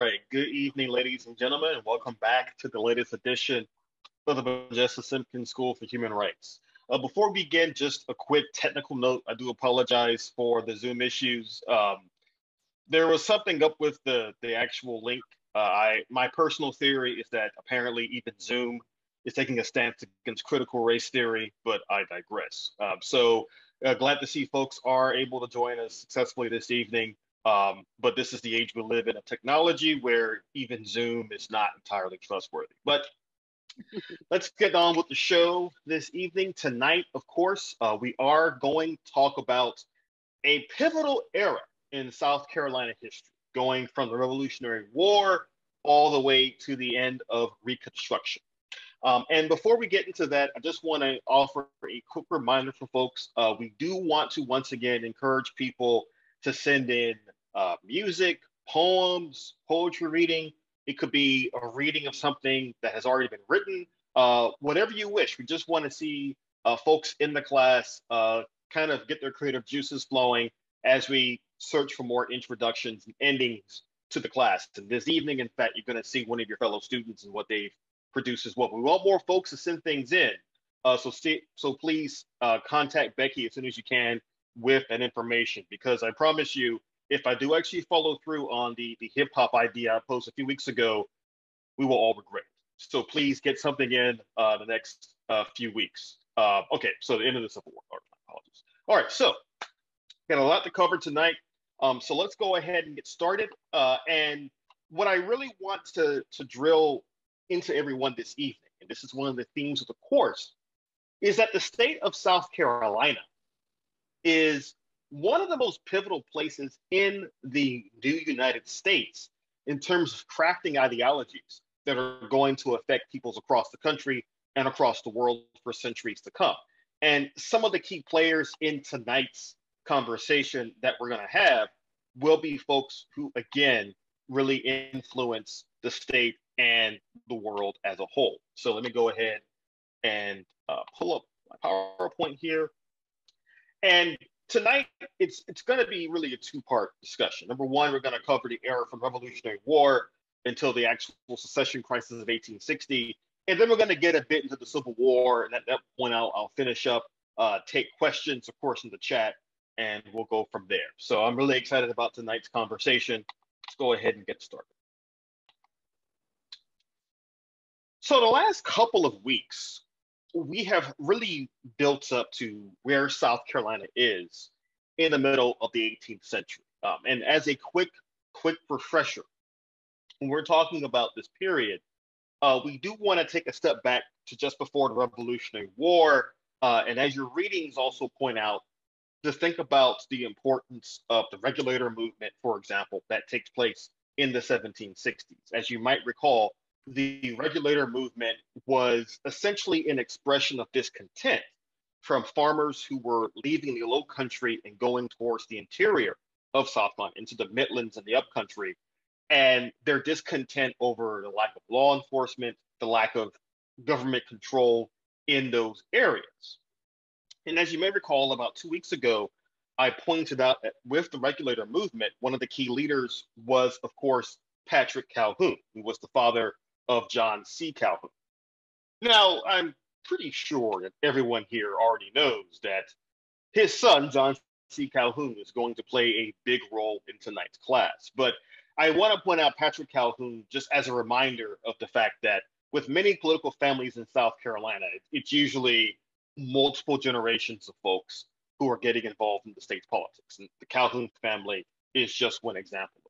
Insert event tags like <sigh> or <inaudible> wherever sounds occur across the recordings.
right, good evening, ladies and gentlemen, and welcome back to the latest edition of the Modjeska Simkins School for Human Rights. Uh, before we begin, just a quick technical note. I do apologize for the Zoom issues. Um, there was something up with the the actual link. Uh, I my personal theory is that apparently even Zoom is taking a stance against critical race theory, but I digress. Um, so uh, glad to see folks are able to join us successfully this evening. Um, but this is the age we live in of technology where even Zoom is not entirely trustworthy. But let's get on with the show this evening. Tonight, of course, uh, we are going to talk about a pivotal era in South Carolina history, going from the Revolutionary War all the way to the end of Reconstruction. Um, and before we get into that, I just want to offer a quick reminder for folks. Uh, we do want to once again encourage people to send in uh, music, poems, poetry reading. It could be a reading of something that has already been written, uh, whatever you wish. We just want to see uh, folks in the class uh, kind of get their creative juices flowing as we search for more introductions and endings to the class. And this evening, in fact, you're going to see one of your fellow students and what they've produced as well. We want more folks to send things in. Uh, so, so please uh, contact Becky as soon as you can with that information because I promise you, if I do actually follow through on the, the hip hop idea I posted a few weeks ago, we will all regret it. So please get something in uh, the next uh, few weeks. Uh, okay, so the end of the Civil War. Right, apologies. All right, so got a lot to cover tonight. Um, so let's go ahead and get started. Uh, and what I really want to, to drill into everyone this evening, and this is one of the themes of the course, is that the state of South Carolina is one of the most pivotal places in the new United States in terms of crafting ideologies that are going to affect peoples across the country and across the world for centuries to come. And some of the key players in tonight's conversation that we're going to have will be folks who, again, really influence the state and the world as a whole. So let me go ahead and uh, pull up my PowerPoint here. And tonight, it's it's going to be really a two-part discussion. Number one, we're going to cover the era from Revolutionary War until the actual secession crisis of 1860, and then we're going to get a bit into the Civil War. And at that point, I'll, I'll finish up, uh, take questions, of course, in the chat, and we'll go from there. So I'm really excited about tonight's conversation. Let's go ahead and get started. So the last couple of weeks, we have really built up to where South Carolina is in the middle of the 18th century. Um, and as a quick, quick refresher, when we're talking about this period, uh, we do want to take a step back to just before the Revolutionary War. Uh, and as your readings also point out, to think about the importance of the regulator movement, for example, that takes place in the 1760s. As you might recall, the regulator movement was essentially an expression of discontent from farmers who were leaving the low country and going towards the interior of South into the Midlands and the upcountry. And their discontent over the lack of law enforcement, the lack of government control in those areas. And as you may recall, about two weeks ago, I pointed out that with the regulator movement, one of the key leaders was, of course, Patrick Calhoun, who was the father of John C. Calhoun. Now, I'm pretty sure that everyone here already knows that his son, John C. Calhoun, is going to play a big role in tonight's class. But I want to point out Patrick Calhoun just as a reminder of the fact that with many political families in South Carolina, it's usually multiple generations of folks who are getting involved in the state's politics. And the Calhoun family is just one example.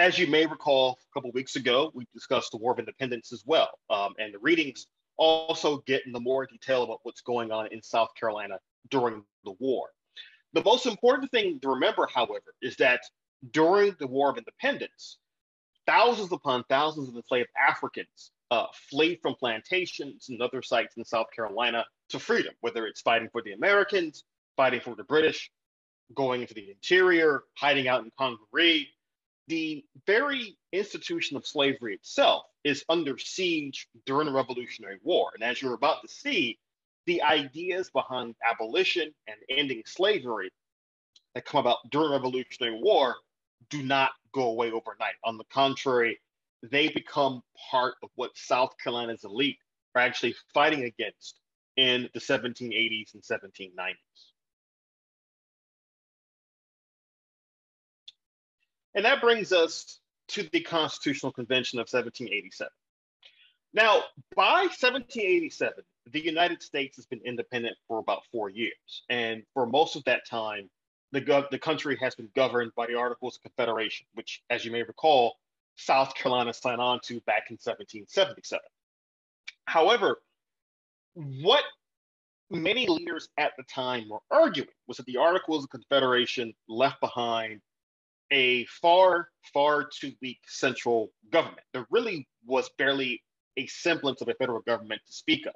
As you may recall, a couple weeks ago, we discussed the War of Independence as well. Um, and the readings also get into more detail about what's going on in South Carolina during the war. The most important thing to remember, however, is that during the War of Independence, thousands upon thousands of enslaved Africans uh, fled from plantations and other sites in South Carolina to freedom, whether it's fighting for the Americans, fighting for the British, going into the interior, hiding out in Congaree, the very institution of slavery itself is under siege during the Revolutionary War. And as you're about to see, the ideas behind abolition and ending slavery that come about during Revolutionary War do not go away overnight. On the contrary, they become part of what South Carolina's elite are actually fighting against in the 1780s and 1790s. And that brings us to the Constitutional Convention of 1787. Now, by 1787, the United States has been independent for about four years. And for most of that time, the, gov- the country has been governed by the Articles of Confederation, which, as you may recall, South Carolina signed on to back in 1777. However, what many leaders at the time were arguing was that the Articles of Confederation left behind a far, far too weak central government. There really was barely a semblance of a federal government to speak of.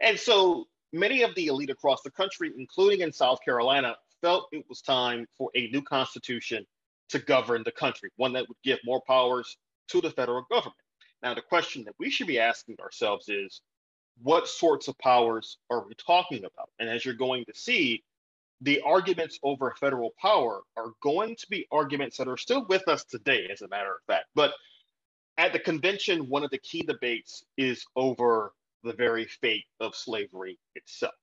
And so many of the elite across the country, including in South Carolina, felt it was time for a new constitution to govern the country, one that would give more powers to the federal government. Now, the question that we should be asking ourselves is what sorts of powers are we talking about? And as you're going to see, the arguments over federal power are going to be arguments that are still with us today, as a matter of fact. But at the convention, one of the key debates is over the very fate of slavery itself.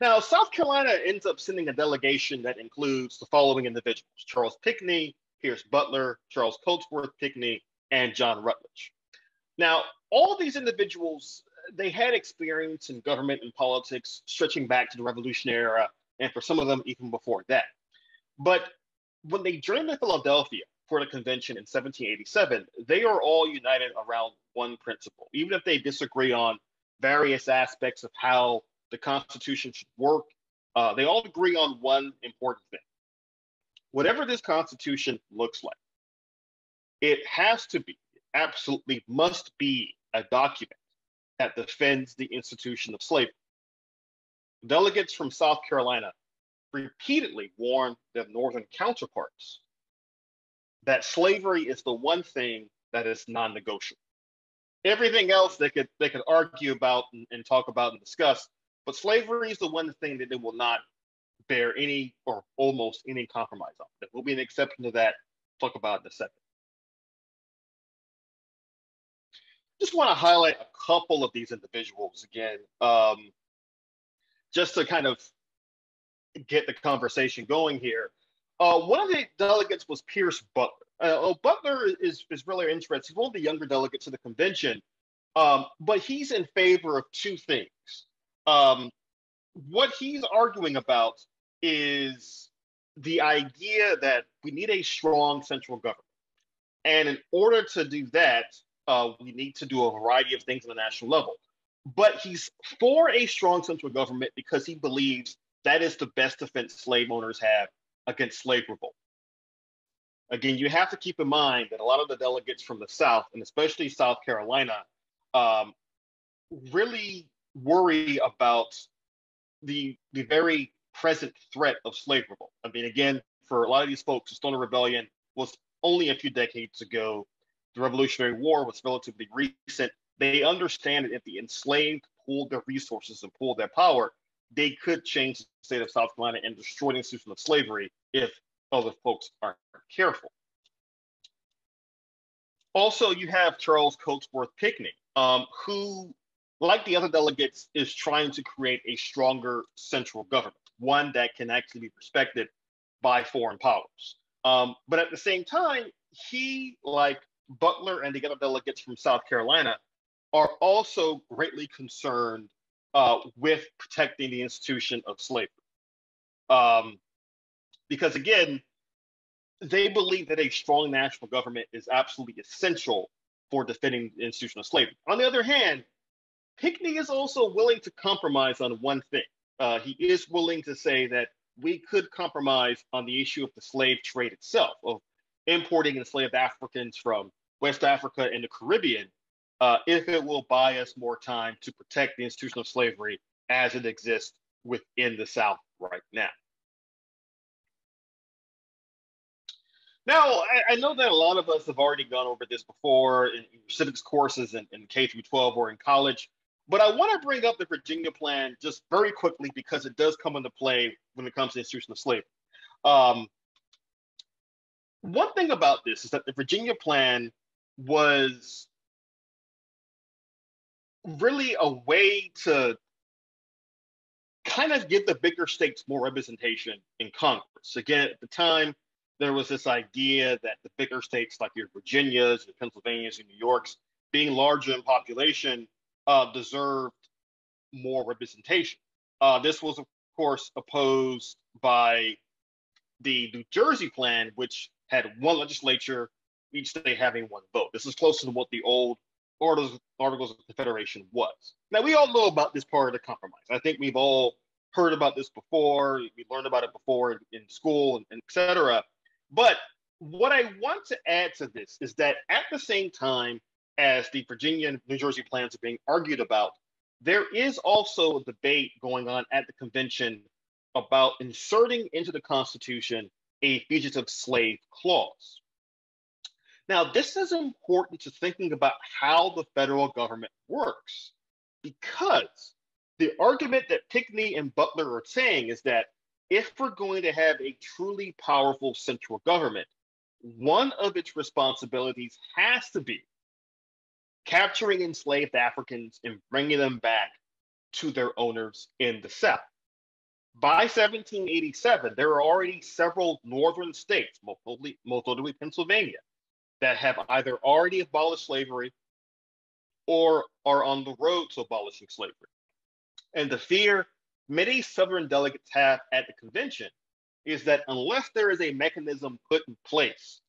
Now, South Carolina ends up sending a delegation that includes the following individuals Charles Pinckney, Pierce Butler, Charles Cotesworth Pinckney, and John Rutledge. Now, all these individuals, they had experience in government and politics stretching back to the Revolutionary era, and for some of them, even before that. But when they joined the Philadelphia for the convention in 1787, they are all united around one principle, even if they disagree on various aspects of how the Constitution should work. Uh, they all agree on one important thing. Whatever this Constitution looks like, it has to be, absolutely must be a document that defends the institution of slavery. Delegates from South Carolina repeatedly warned their northern counterparts that slavery is the one thing that is non-negotiable. Everything else they could they could argue about and, and talk about and discuss but slavery is the one thing that they will not bear any or almost any compromise on. There will be an exception to that. Talk about in a second. Just want to highlight a couple of these individuals again, um, just to kind of get the conversation going here. Uh, one of the delegates was Pierce Butler. Uh, oh, Butler is, is really interesting. He's one of the younger delegates to the convention, um, but he's in favor of two things um, what he's arguing about is the idea that we need a strong central government. And in order to do that, uh, we need to do a variety of things on the national level. But he's for a strong central government because he believes that is the best defense slave owners have against slave revolt. Again, you have to keep in mind that a lot of the delegates from the South, and especially South Carolina, um, really worry about the the very present threat of slave revolt. I mean, again, for a lot of these folks, the Stono Rebellion was only a few decades ago. The Revolutionary War was relatively recent. They understand that if the enslaved pooled their resources and pooled their power, they could change the state of South Carolina and destroy the institution of slavery if other folks aren't careful. Also, you have Charles Cotesworth Pinckney, um, who like the other delegates, is trying to create a stronger central government, one that can actually be respected by foreign powers. Um, but at the same time, he, like Butler and the other delegates from South Carolina, are also greatly concerned uh, with protecting the institution of slavery. Um, because again, they believe that a strong national government is absolutely essential for defending the institution of slavery. On the other hand, Pinckney is also willing to compromise on one thing. Uh, he is willing to say that we could compromise on the issue of the slave trade itself, of importing enslaved Africans from West Africa and the Caribbean, uh, if it will buy us more time to protect the institution of slavery as it exists within the South right now. Now, I, I, know that a lot of us have already gone over this before in civics courses in, in K through 12 or in college. But I want to bring up the Virginia plan just very quickly because it does come into play when it comes to the institution of slavery. Um, one thing about this is that the Virginia plan was really a way to kind of give the bigger states more representation in Congress. Again, at the time, there was this idea that the bigger states like your Virginias, your Pennsylvanias, and New Yorks, being larger in population, uh, deserved more representation. Uh, this was, of course, opposed by the New Jersey plan, which had one legislature, each state having one vote. This is closer to what the old Articles, Articles of Confederation was. Now, we all know about this part of the compromise. I think we've all heard about this before. We learned about it before in, in school and, and et cetera. But what I want to add to this is that at the same time as the Virginia and New Jersey plans are being argued about, there is also a debate going on at the convention about inserting into the Constitution a fugitive slave clause. Now, this is important to thinking about how the federal government works because the argument that Pinckney and Butler are saying is that if we're going to have a truly powerful central government, one of its responsibilities has to be capturing enslaved Africans and bringing them back to their owners in the South. By 1787, there are already several northern states, most notably, Pennsylvania, that have either already abolished slavery or are on the road to abolishing slavery. And the fear many Southern delegates have at the convention is that unless there is a mechanism put in place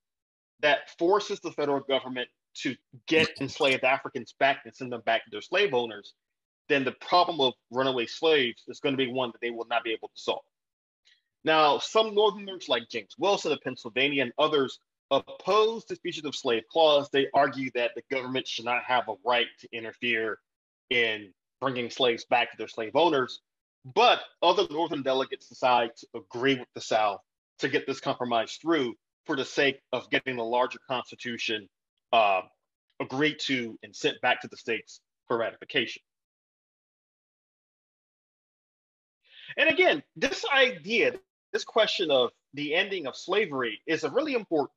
that forces the federal government to get enslaved Africans back and send them back to their slave owners, then the problem of runaway slaves is going to be one that they will not be able to solve. Now, some Northerners like James Wilson of Pennsylvania and others oppose the fugitive slave clause. They argue that the government should not have a right to interfere in bringing slaves back to their slave owners. But other Northern delegates decide to agree with the South to get this compromise through for the sake of getting the larger Constitution uh, agreed to and sent back to the states for ratification. And again, this idea, this question of the ending of slavery is a really important.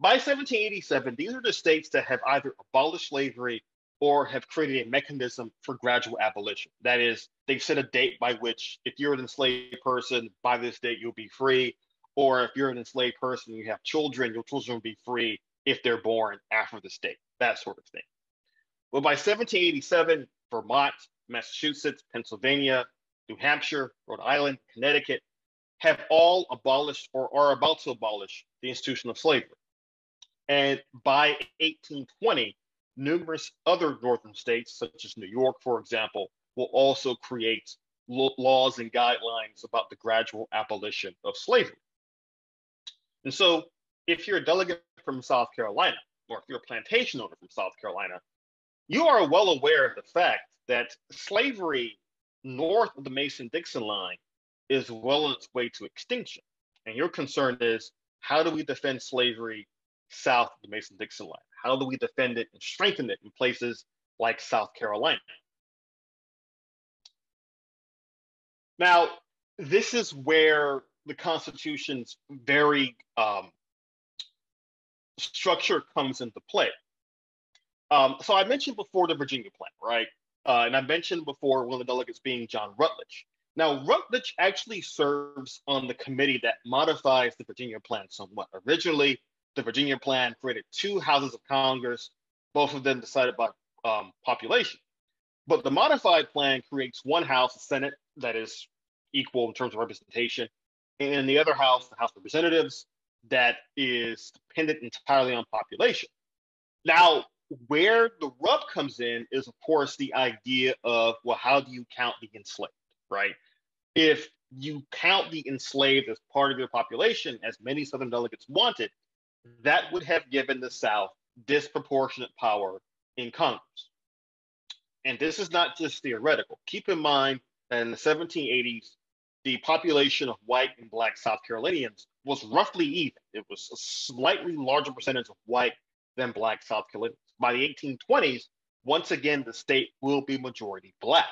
By 1787, these are the states that have either abolished slavery or have created a mechanism for gradual abolition. That is, they've set a date by which if you're an enslaved person, by this date you'll be free. Or if you're an enslaved person and you have children, your children will be free if they're born after this date, that sort of thing. Well, by 1787, Vermont, Massachusetts, Pennsylvania, New Hampshire, Rhode Island, Connecticut have all abolished or are about to abolish the institution of slavery. And by 1820, numerous other northern states, such as New York, for example, will also create laws and guidelines about the gradual abolition of slavery. And so, if you're a delegate from South Carolina, or if you're a plantation owner from South Carolina, you are well aware of the fact that slavery north of the Mason Dixon line is well on its way to extinction. And your concern is how do we defend slavery south of the Mason Dixon line? How do we defend it and strengthen it in places like South Carolina? Now, this is where the Constitution's very um, structure comes into play. Um, so I mentioned before the Virginia plan, right? Uh, and I mentioned before one of the delegates being John Rutledge. Now, Rutledge actually serves on the committee that modifies the Virginia plan somewhat. Originally, the Virginia plan created two houses of Congress, both of them decided by um, population. But the modified plan creates one House, the Senate, that is equal in terms of representation, and the other House, the House of Representatives, that is dependent entirely on population. Now, where the rub comes in is, of course, the idea of, well, how do you count the enslaved, right? If you count the enslaved as part of your population, as many Southern delegates wanted, that would have given the South disproportionate power in Congress. And this is not just theoretical. Keep in mind that in the 1780s, the population of white and black South Carolinians was roughly even. It was a slightly larger percentage of white than black South Carolinians. By the 1820s, once again, the state will be majority black.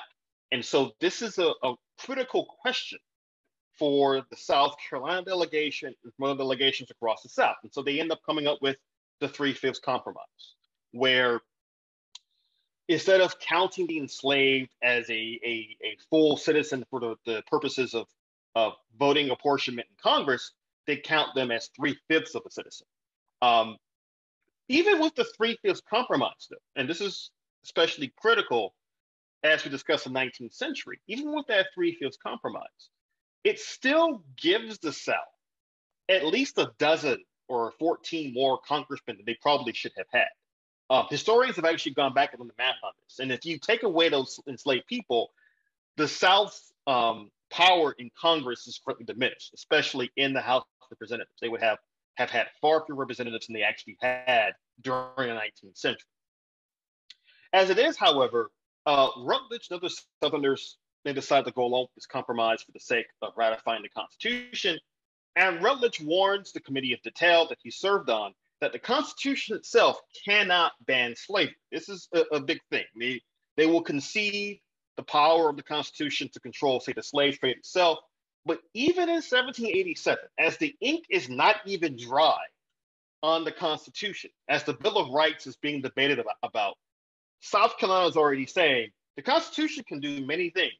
And so this is a, a critical question for the South Carolina delegation and from other delegations across the South. And so they end up coming up with the Three Fifths Compromise, where instead of counting the enslaved as a, a, a full citizen for the, the purposes of, of voting apportionment in Congress, they count them as three fifths of a citizen. Um, even with the three fifths compromise, though, and this is especially critical as we discuss the 19th century, even with that three fifths compromise, it still gives the South at least a dozen or 14 more congressmen that they probably should have had. Uh, historians have actually gone back and done the math on this. And if you take away those enslaved people, the South's um, power in Congress is greatly diminished, especially in the House of Representatives. They would have, have had far fewer representatives than they actually had during the 19th century. As it is, however, uh, Rutledge and other Southerners they decided to go along with this compromise for the sake of ratifying the Constitution. And Rutledge warns the Committee of Detail that he served on that the Constitution itself cannot ban slavery. This is a, a big thing. They, they will concede the power of the Constitution to control, say, the slave trade itself. But even in 1787, as the ink is not even dry on the Constitution, as the Bill of Rights is being debated about, about South Carolina is already saying the Constitution can do many things.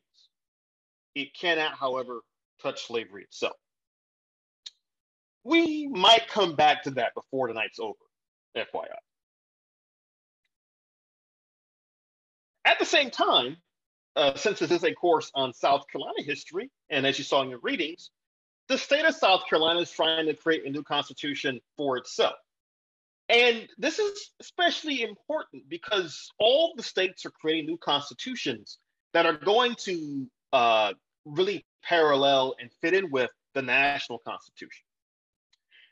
It cannot, however, touch slavery itself. We might come back to that before tonight's over, FYI. At the same time, uh, since this is a course on South Carolina history, and as you saw in your readings, the state of South Carolina is trying to create a new constitution for itself. And this is especially important because all the states are creating new constitutions that are going to uh, really parallel and fit in with the national constitution.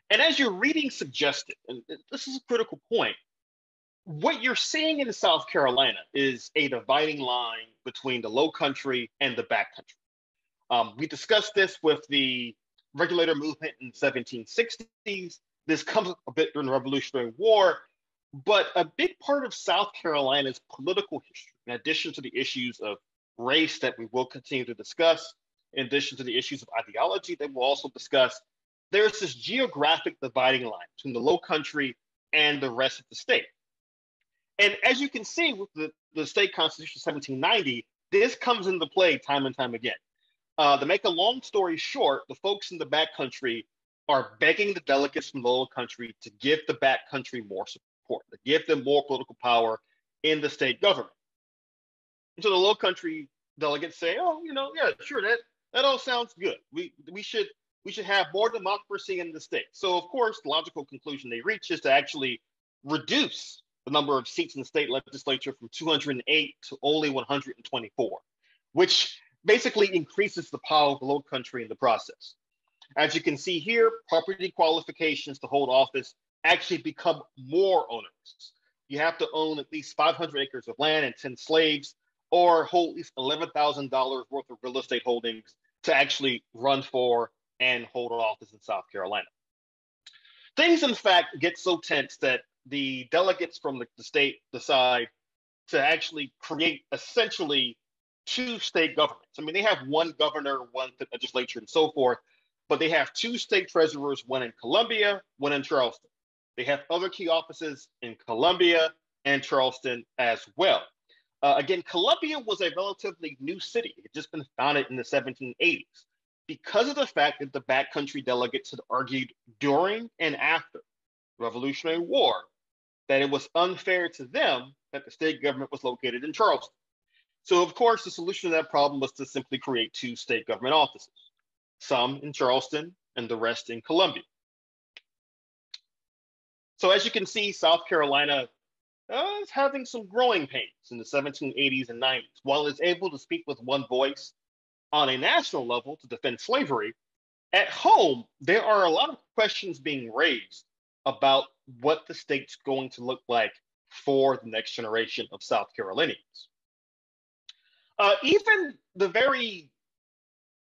And as your reading suggested, and this is a critical point, what you're seeing in South Carolina is a dividing line between the low country and the back country. Um, we discussed this with the regulator movement in the 1760s. This comes a bit during the Revolutionary War, but a big part of South Carolina's political history, in addition to the issues of race that we will continue to discuss, in addition to the issues of ideology that we'll also discuss, there's this geographic dividing line between the low country and the rest of the state. And as you can see with the, the state constitution 1790, this comes into play time and time again. Uh, to make a long story short, the folks in the back country are begging the delegates from the low country to give the back country more support, to give them more political power in the state government. And so the low country delegates say, oh, you know, yeah, sure, that, that all sounds good. We, we should we should have more democracy in the state. So, of course, the logical conclusion they reach is to actually reduce the number of seats in the state legislature from 208 to only 124, which basically increases the power of the low country in the process. As you can see here, property qualifications to hold office actually become more onerous. You have to own at least 500 acres of land and 10 slaves, or hold at least $11,000 worth of real estate holdings to actually run for and hold office in South Carolina. Things, in fact, get so tense that the delegates from the, the state decide to actually create essentially two state governments. I mean, they have one governor, one legislature, and so forth, but they have two state treasurers, one in Columbia, one in Charleston. They have other key offices in Columbia and Charleston as well. Uh, again, Columbia was a relatively new city. It had just been founded in the 1780s because of the fact that the backcountry delegates had argued during and after Revolutionary War that it was unfair to them that the state government was located in Charleston. So, of course, the solution to that problem was to simply create two state government offices, some in Charleston and the rest in Columbia. So, as you can see, South Carolina uh, is having some growing pains in the 1780s and 90s. While it's able to speak with one voice on a national level to defend slavery, at home, there are a lot of questions being raised about what the state's going to look like for the next generation of South Carolinians. Uh, even the very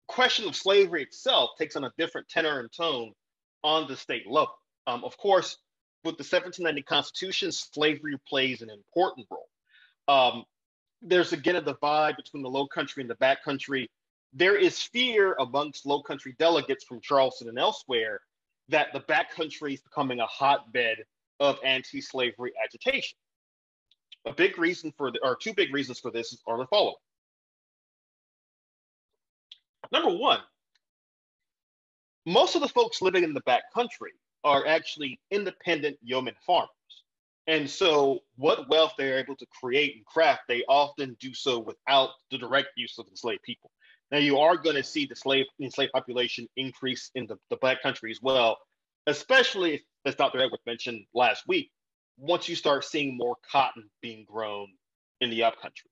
question of slavery itself takes on a different tenor and tone on the state level. Um, of course, with the 1790 Constitution, slavery plays an important role. Um, there's again a divide between the low country and the back country there is fear amongst low country delegates from Charleston and elsewhere that the backcountry is becoming a hotbed of anti-slavery agitation. A big reason for the, or two big reasons for this are the following. Number one, most of the folks living in the backcountry are actually independent yeoman farmers. And so, what wealth they're able to create and craft, they often do so without the direct use of enslaved people. Now, you are going to see the slave enslaved population increase in the, the black country as well, especially as Dr. Edwards mentioned last week, once you start seeing more cotton being grown in the upcountry.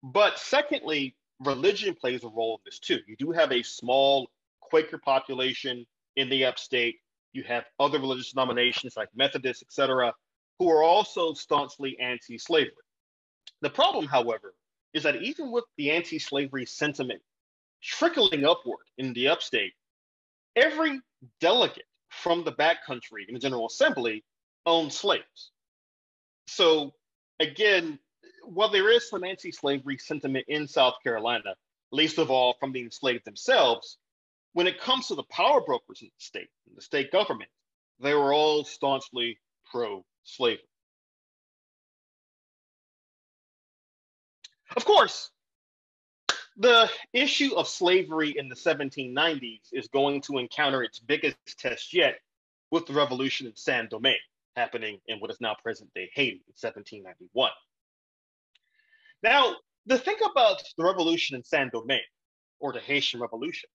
But secondly, religion plays a role in this too. You do have a small Quaker population in the upstate. You have other religious denominations like Methodists, etc., who are also staunchly anti-slavery. The problem, however, is that even with the anti-slavery sentiment trickling upward in the upstate, every delegate from the backcountry in the General Assembly owned slaves. So again, while there is some anti-slavery sentiment in South Carolina, least of all from the enslaved themselves, when it comes to the power brokers in the state, the state government, they were all staunchly pro-slavery. Of course, the issue of slavery in the 1790s is going to encounter its biggest test yet with the revolution in Saint Domingue happening in what is now present day Haiti in 1791. Now, the thing about the revolution in Saint Domingue, or the Haitian Revolution,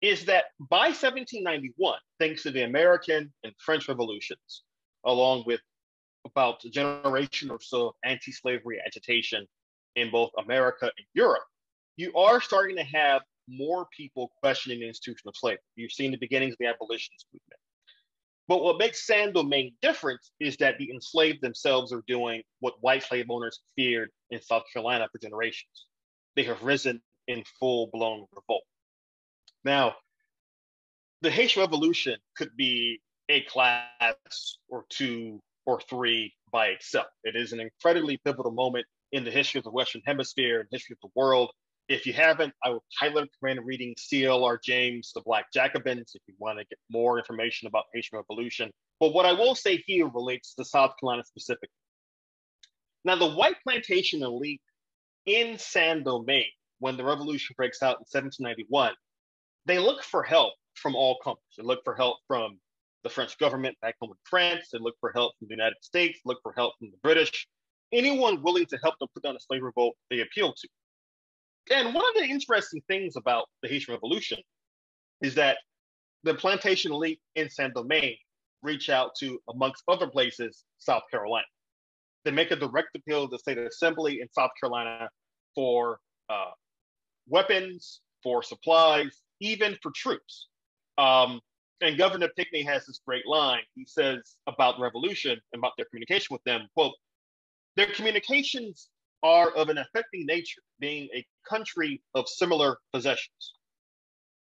is that by 1791, thanks to the American and French revolutions, along with about a generation or so of anti slavery agitation in both America and Europe, you are starting to have more people questioning the institution of slavery. You're seeing the beginnings of the abolitionist movement. But what makes Saint Domingue different is that the enslaved themselves are doing what white slave owners feared in South Carolina for generations. They have risen in full blown revolt. Now, the Haitian Revolution could be a class or two or three by itself. It is an incredibly pivotal moment in the history of the Western Hemisphere and history of the world. If you haven't, I would highly recommend reading C.L.R. James, The Black Jacobins, if you want to get more information about Haitian Revolution. But what I will say here relates to South Carolina specifically. Now, the white plantation elite in Saint Domingue, when the revolution breaks out in 1791, they look for help from all comers. They look for help from the French government back home in France. They look for help from the United States, look for help from the British. Anyone willing to help them put down a slave revolt, they appeal to. And one of the interesting things about the Haitian Revolution is that the plantation elite in Saint Domingue reach out to, amongst other places, South Carolina. They make a direct appeal to the state assembly in South Carolina for uh, weapons, for supplies, even for troops. Um, and Governor Pinckney has this great line. He says about the revolution and about their communication with them, quote, their communications are of an affecting nature, being a country of similar possessions.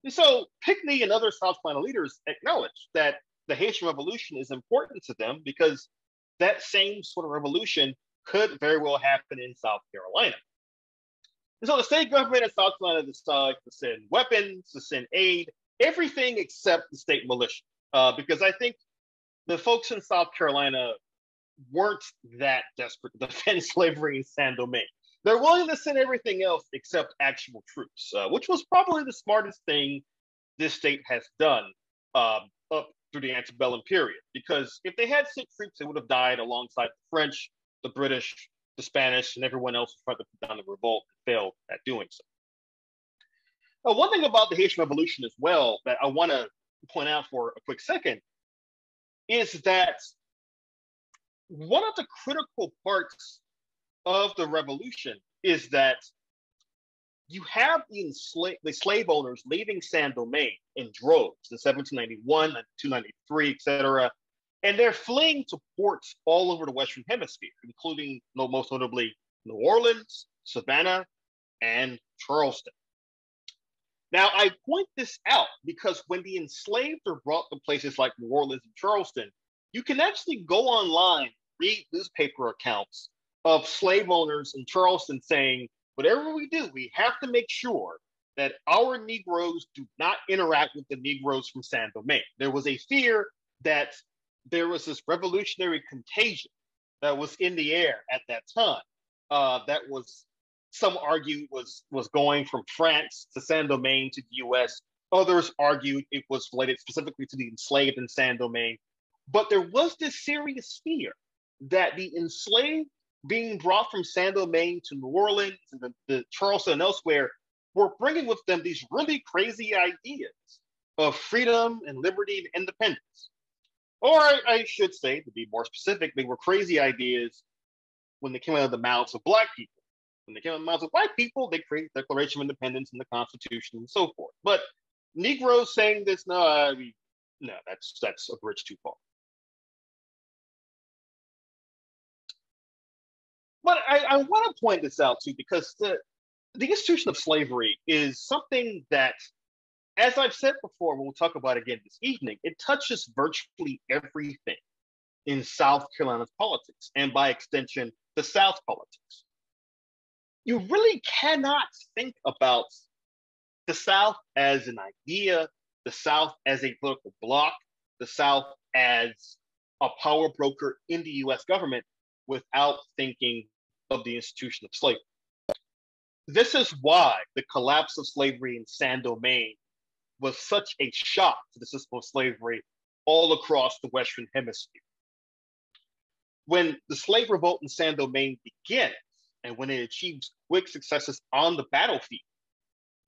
And so Pinckney and other South Carolina leaders acknowledge that the Haitian Revolution is important to them because that same sort of revolution could very well happen in South Carolina. And so the state government of South Carolina decides to send weapons, to send aid, everything except the state militia. Uh, because I think the folks in South Carolina weren't that desperate to defend <laughs> slavery in Saint Domingue. They're willing to send everything else except actual troops, uh, which was probably the smartest thing this state has done um, up through the antebellum period. Because if they had sent troops, they would have died alongside the French, the British, the Spanish, and everyone else who tried to put down the revolt and failed at doing so. Now, one thing about the Haitian Revolution as well that I want to point out for a quick second is that one of the critical parts of the revolution is that you have the, ensla- the slave owners leaving Saint Domingue in droves in 1791, 293, etc. And they're fleeing to ports all over the Western Hemisphere, including most notably New Orleans, Savannah, and Charleston. Now, I point this out because when the enslaved are brought to places like New Orleans and Charleston, you can actually go online read newspaper accounts of slave owners in Charleston saying, whatever we do, we have to make sure that our Negroes do not interact with the Negroes from Saint Domingue. There was a fear that there was this revolutionary contagion that was in the air at that time. Uh, that was some argue was was going from France to Saint Domingue to the U.S. Others argued it was related specifically to the enslaved in Saint Domingue. But there was this serious fear that the enslaved being brought from Saint Domingue to New Orleans and the, the Charleston and elsewhere were bringing with them these really crazy ideas of freedom and liberty and independence. Or I, I should say, to be more specific, they were crazy ideas when they came out of the mouths of Black people. When they came out of the mouths of white people, they created the Declaration of Independence and the Constitution and so forth. But Negroes saying this, no, I mean, no, that's that's a bridge too far. But I, I want to point this out too, because the the institution of slavery is something that, as I've said before, we'll talk about again this evening, it touches virtually everything in South Carolina's politics, and by extension, the South politics. You really cannot think about the South as an idea, the South as a political bloc, the South as a power broker in the US government without thinking of the institution of slavery. This is why the collapse of slavery in Saint Domingue was such a shock to the system of slavery all across the Western Hemisphere. When the slave revolt in Saint Domingue begins, and when it achieves quick successes on the battlefield,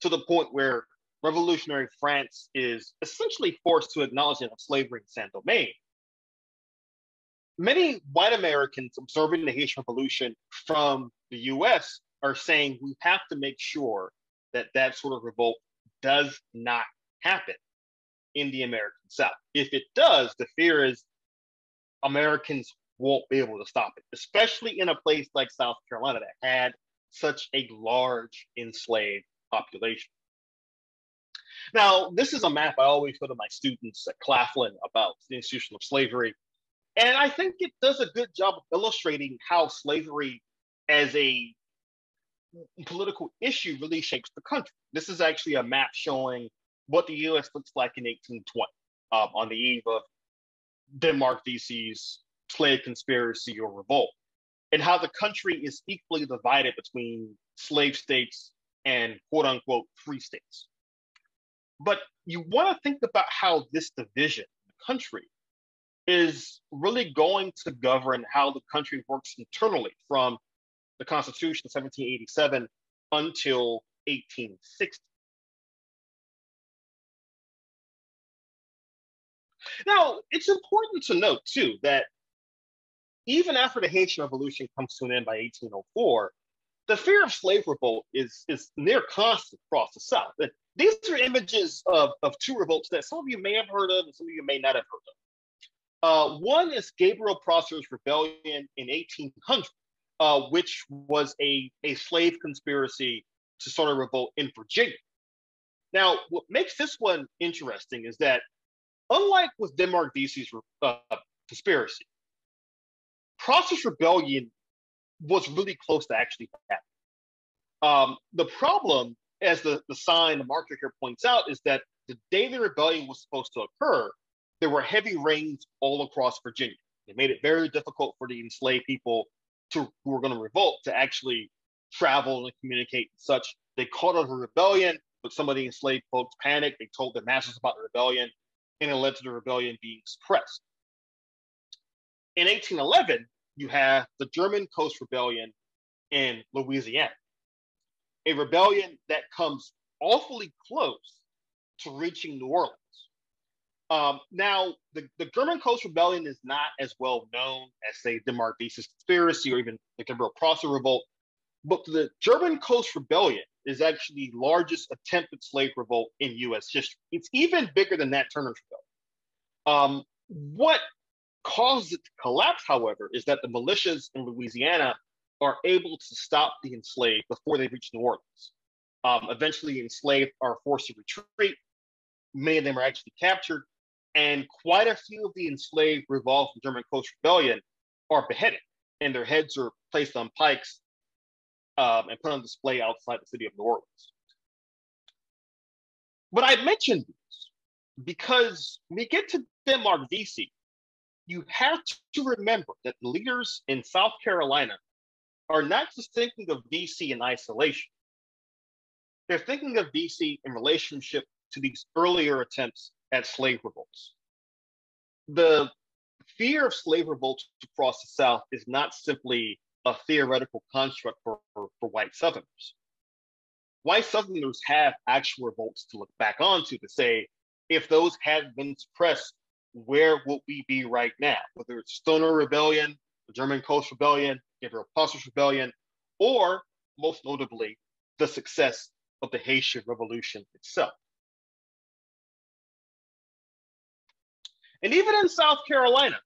to the point where revolutionary France is essentially forced to acknowledge slavery in Saint Domingue, many white Americans observing the Haitian Revolution from the US are saying we have to make sure that that sort of revolt does not happen in the American South. If it does, the fear is Americans won't be able to stop it, especially in a place like South Carolina that had such a large enslaved population. Now, this is a map I always show to my students at Claflin about the institution of slavery. And I think it does a good job of illustrating how slavery as a political issue really shapes the country. This is actually a map showing what the US looks like in 1820 um, on the eve of Denmark Vesey's slave conspiracy or revolt, and how the country is equally divided between slave states and quote unquote free states. But you want to think about how this division the country is really going to govern how the country works internally from the Constitution of 1787 until 1860. Now, it's important to note, too, that even after the Haitian Revolution comes to an end by 1804, the fear of slave revolt is, is near constant across the South. And these are images of, of two revolts that some of you may have heard of and some of you may not have heard of. Uh, one is Gabriel Prosser's rebellion in 1800, uh, which was a, a slave conspiracy to start a revolt in Virginia. Now, what makes this one interesting is that, unlike with Denmark Vesey's uh, conspiracy, Prosser's rebellion was really close to actually happening. Um, the problem, as the, the sign, the marker here points out, is that the day the rebellion was supposed to occur, there were heavy rains all across Virginia. It made it very difficult for the enslaved people to who were going to revolt to actually travel and communicate and such. They called it a rebellion, but some of the enslaved folks panicked. They told their masters about the rebellion, and it led to the rebellion being suppressed. In 1811, you have the German Coast Rebellion in Louisiana, a rebellion that comes awfully close to reaching New Orleans. Um, now, the, the German Coast Rebellion is not as well known as, say, the Vesey's conspiracy or even the Gabriel Prosser Revolt, but the German Coast Rebellion is actually the largest attempted slave revolt in U.S. history. It's even bigger than Nat Turner's Rebellion. Um, what caused it to collapse, however, is that the militias in Louisiana are able to stop the enslaved before they reach New Orleans. Um, eventually, enslaved are forced to retreat. Many of them are actually captured, and quite a few of the enslaved revolved from German Coast Rebellion are beheaded, and their heads are placed on pikes um, and put on display outside the city of New Orleans. But I mentioned this because when we get to Denmark Vesey, you have to remember that the leaders in South Carolina are not just thinking of Vesey in isolation. They're thinking of Vesey in relationship to these earlier attempts at slave revolts. The fear of slave revolts across the South is not simply a theoretical construct for, for, for white Southerners. White Southerners have actual revolts to look back onto to say, if those had been suppressed, where would we be right now? Whether it's Stono Rebellion, the German Coast Rebellion, Gabriel Prosser's Rebellion, or most notably, the success of the Haitian Revolution itself. And even in South Carolina,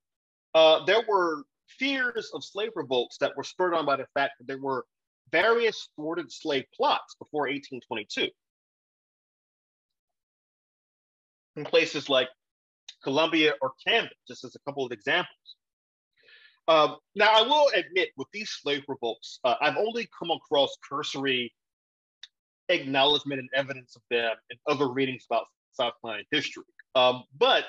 uh, there were fears of slave revolts that were spurred on by the fact that there were various thwarted slave plots before 1822. In places like Columbia or Camden, just as a couple of examples. Um, now, I will admit, with these slave revolts, uh, I've only come across cursory acknowledgement and evidence of them in other readings about South Carolina history. Um, but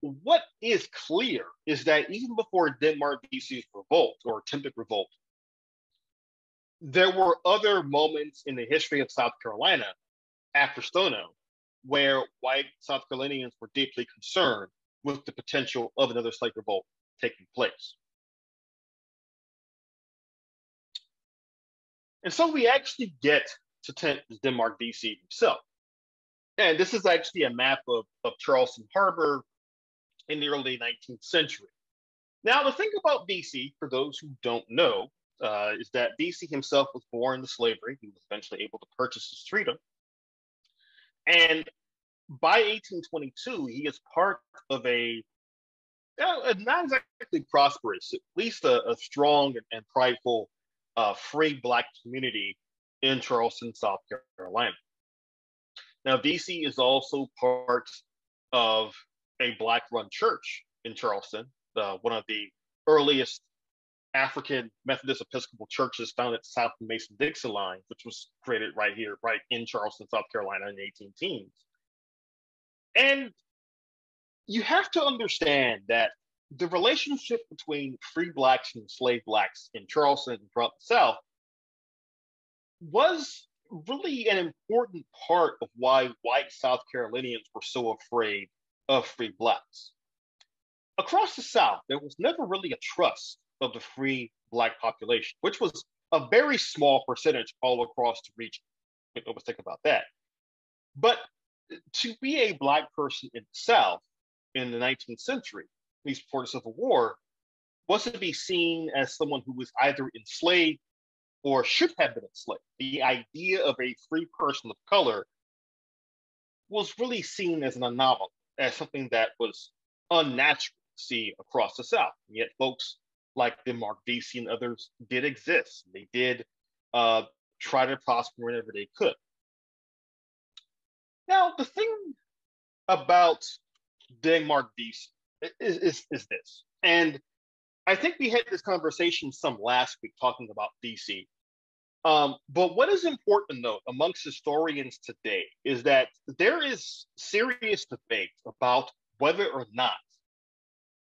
what is clear is that even before Denmark Vesey's revolt or attempted revolt, there were other moments in the history of South Carolina after Stono where white South Carolinians were deeply concerned with the potential of another slave revolt taking place. And so we actually get to Denmark Vesey himself. And this is actually a map of, of Charleston Harbor in the early 19th century. Now, the thing about Vesey, for those who don't know, uh, is that Vesey himself was born into slavery. He was eventually able to purchase his freedom. And by 1822, he is part of a uh, not exactly prosperous, at least a, a strong and, prideful uh, free Black community in Charleston, South Carolina. Now, Vesey is also part of a Black run church in Charleston, uh, one of the earliest African Methodist Episcopal churches founded south of Mason Dixon line, which was created right here, right in Charleston, South Carolina in the 18 teens. And you have to understand that the relationship between free blacks and slave blacks in Charleston and throughout the South was really an important part of why white South Carolinians were so afraid of free blacks. Across the South, there was never really a trust of the free black population, which was a very small percentage all across the region. Let's think about that. But to be a black person in the South in the 19th century, at least before the Civil War, was to be seen as someone who was either enslaved or should have been enslaved. The idea of a free person of color was really seen as an anomaly, as something that was unnatural to see across the South. And yet, folks like Denmark Vesey and others did exist. They did uh, try to prosper whenever they could. Now, the thing about Denmark Vesey is, is, is this, and I think we had this conversation some last week talking about Vesey. Um, but what is important note amongst historians today is that there is serious debate about whether or not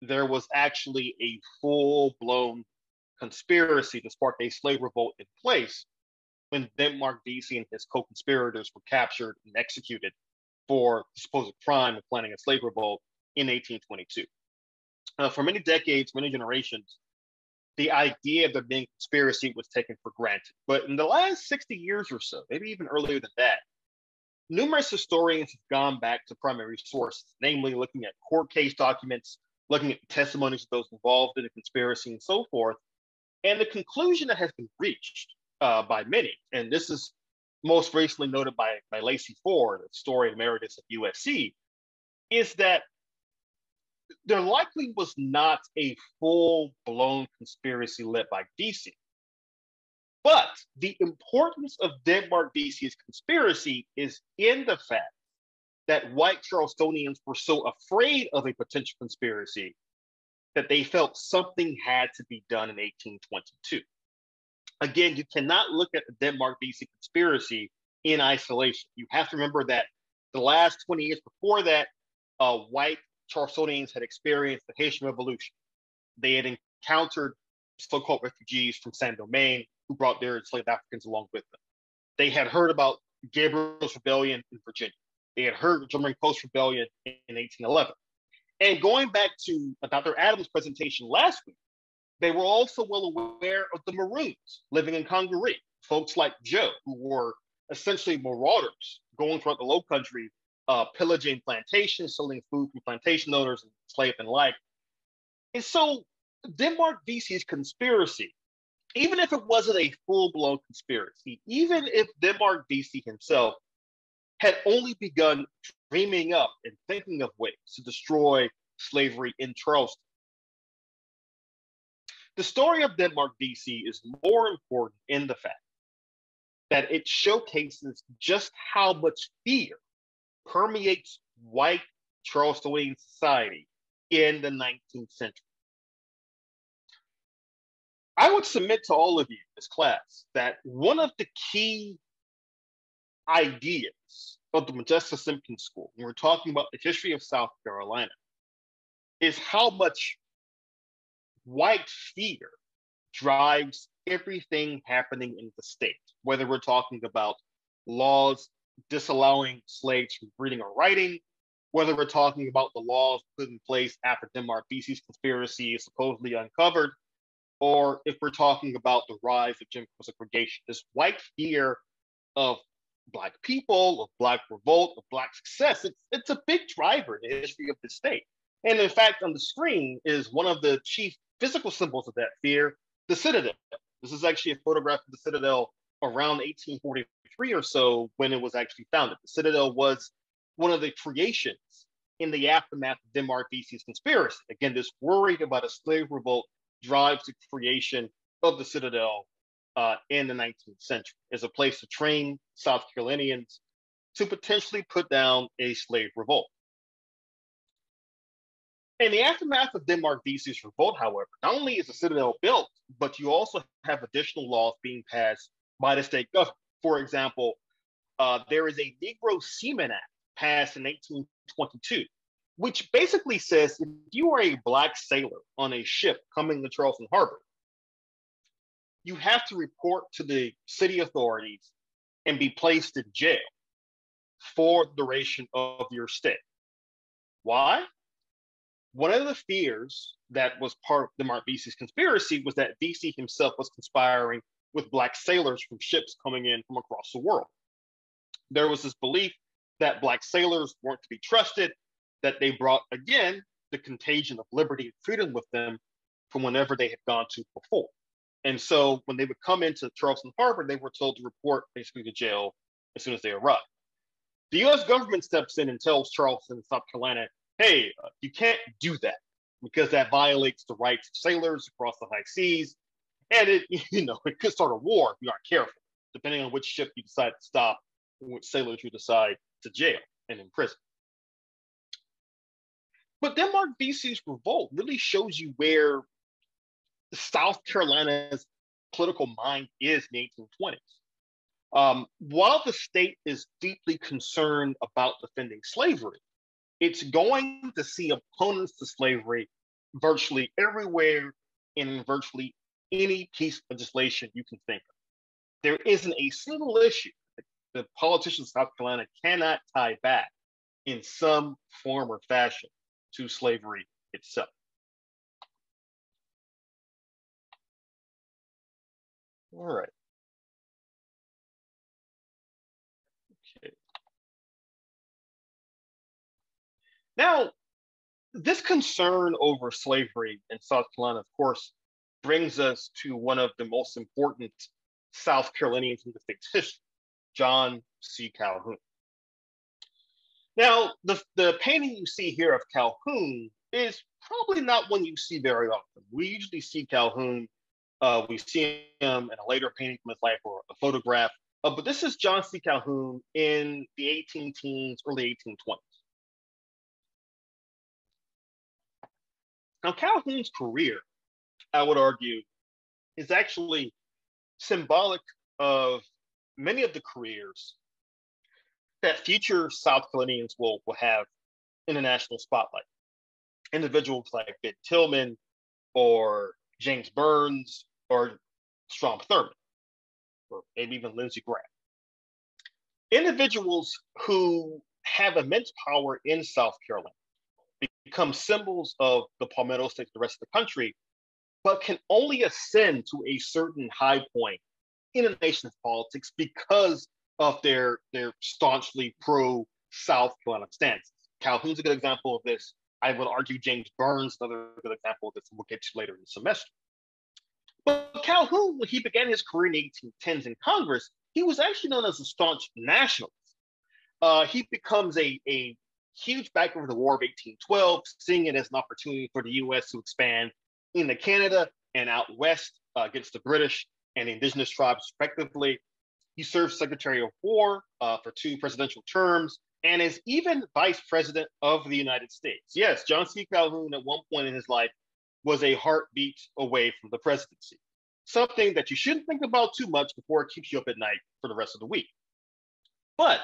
there was actually a full blown conspiracy to spark a slave revolt in place when Denmark Vesey and his co conspirators were captured and executed for the supposed crime of planning a slave revolt in 1822. Uh, for many decades, many generations, the idea of there being conspiracy was taken for granted. But in the last 60 years or so, maybe even earlier than that, numerous historians have gone back to primary sources, namely looking at court case documents, looking at testimonies of those involved in the conspiracy, and so forth. And the conclusion that has been reached uh, by many, and this is most recently noted by, by Lacy Ford, a historian emeritus at USC, is that there likely was not a full blown conspiracy led by Vesey. But the importance of Denmark Vesey's conspiracy is in the fact that white Charlestonians were so afraid of a potential conspiracy that they felt something had to be done in 1822. Again, you cannot look at the Denmark Vesey conspiracy in isolation. You have to remember that the last 20 years before that, uh, white Charlestonians had experienced the Haitian Revolution. They had encountered so-called refugees from Saint Domingue who brought their enslaved Africans along with them. They had heard about Gabriel's rebellion in Virginia. They had heard German Coast rebellion in 1811. And going back to Dr. Adams' presentation last week, they were also well aware of the Maroons living in Congaree, folks like Joe, who were essentially marauders going throughout the low country, uh, pillaging plantations, stealing food from plantation owners, and slave and like. And so Denmark Vesey's conspiracy, even if it wasn't a full-blown conspiracy, even if Denmark Vesey himself had only begun dreaming up and thinking of ways to destroy slavery in Charleston. The story of Denmark Vesey is more important in the fact that it showcases just how much fear permeates white Charlestonian society in the 19th century. I would submit to all of you, in this class, that one of the key ideas of the Modjeska Simkins School, when we're talking about the history of South Carolina, is how much white fear drives everything happening in the state, whether we're talking about laws disallowing slaves from reading or writing, whether we're talking about the laws put in place after Denmark Vesey's conspiracy is supposedly uncovered, or if we're talking about the rise of Jim Crow segregation, this white fear of Black people, of Black revolt, of Black success, it's, it's a big driver in the history of the state. And in fact, on the screen is one of the chief physical symbols of that fear, the Citadel. This is actually a photograph of the Citadel around 1843 or so when it was actually founded. The Citadel was one of the creations in the aftermath of Denmark Vesey's conspiracy. Again, this worry about a slave revolt drives the creation of the Citadel uh, in the 19th century as a place to train South Carolinians to potentially put down a slave revolt. In the aftermath of Denmark Vesey's revolt, however, not only is the Citadel built, but you also have additional laws being passed by the state government. For example, uh, there is a Negro Seaman Act passed in 1822 which basically says if you are a black sailor on a ship coming to Charleston Harbor, you have to report to the city authorities and be placed in jail for the duration of your stay. Why? One of the fears that was part of Denmark Vesey's conspiracy was that Vesey himself was conspiring with black sailors from ships coming in from across the world. There was this belief that black sailors weren't to be trusted that they brought again the contagion of liberty and freedom with them from whenever they had gone to before. And so when they would come into Charleston Harbor, they were told to report basically to jail as soon as they arrived. The US government steps in and tells Charleston, South Carolina, hey, uh, you can't do that because that violates the rights of sailors across the high seas. And it, <laughs> you know, it could start a war if you aren't careful, depending on which ship you decide to stop and which sailors you decide to jail and imprison. But Denmark Vesey's revolt really shows you where South Carolina's political mind is in the 1820s. Um, while the state is deeply concerned about defending slavery, it's going to see opponents to slavery virtually everywhere in virtually any piece of legislation you can think of. There isn't a single issue that the politicians of South Carolina cannot tie back in some form or fashion to slavery itself. All right. Okay. Now, this concern over slavery in South Carolina, of course, brings us to one of the most important South Carolinians in the state's history, John C. Calhoun. Now, the, the painting you see here of Calhoun is probably not one you see very often. We usually see Calhoun, uh, we see him in a later painting from his life or a photograph, uh, but this is John C. Calhoun in the 18 teens, early 1820s. Now, Calhoun's career, I would argue, is actually symbolic of many of the careers that future South Carolinians will, will have international spotlight. Individuals like Ben Tillman or James Byrnes or Strom Thurmond, or maybe even Lindsey Graham. Individuals who have immense power in South Carolina become symbols of the Palmetto State, to the rest of the country, but can only ascend to a certain high point in a nation's politics because of their their staunchly pro South Carolina stance. Calhoun's a good example of this. I would argue James Byrnes, another good example of this, we'll get to later in the semester. But Calhoun, when he began his career in the 1810s in Congress, he was actually known as a staunch nationalist. Uh, he becomes a, a huge backer of the War of 1812, seeing it as an opportunity for the U.S. to expand into Canada and out west uh, against the British and indigenous tribes, respectively. He served Secretary of War uh, for two presidential terms and is even Vice President of the United States. Yes, John C. Calhoun at one point in his life was a heartbeat away from the presidency, something that you shouldn't think about too much before it keeps you up at night for the rest of the week. But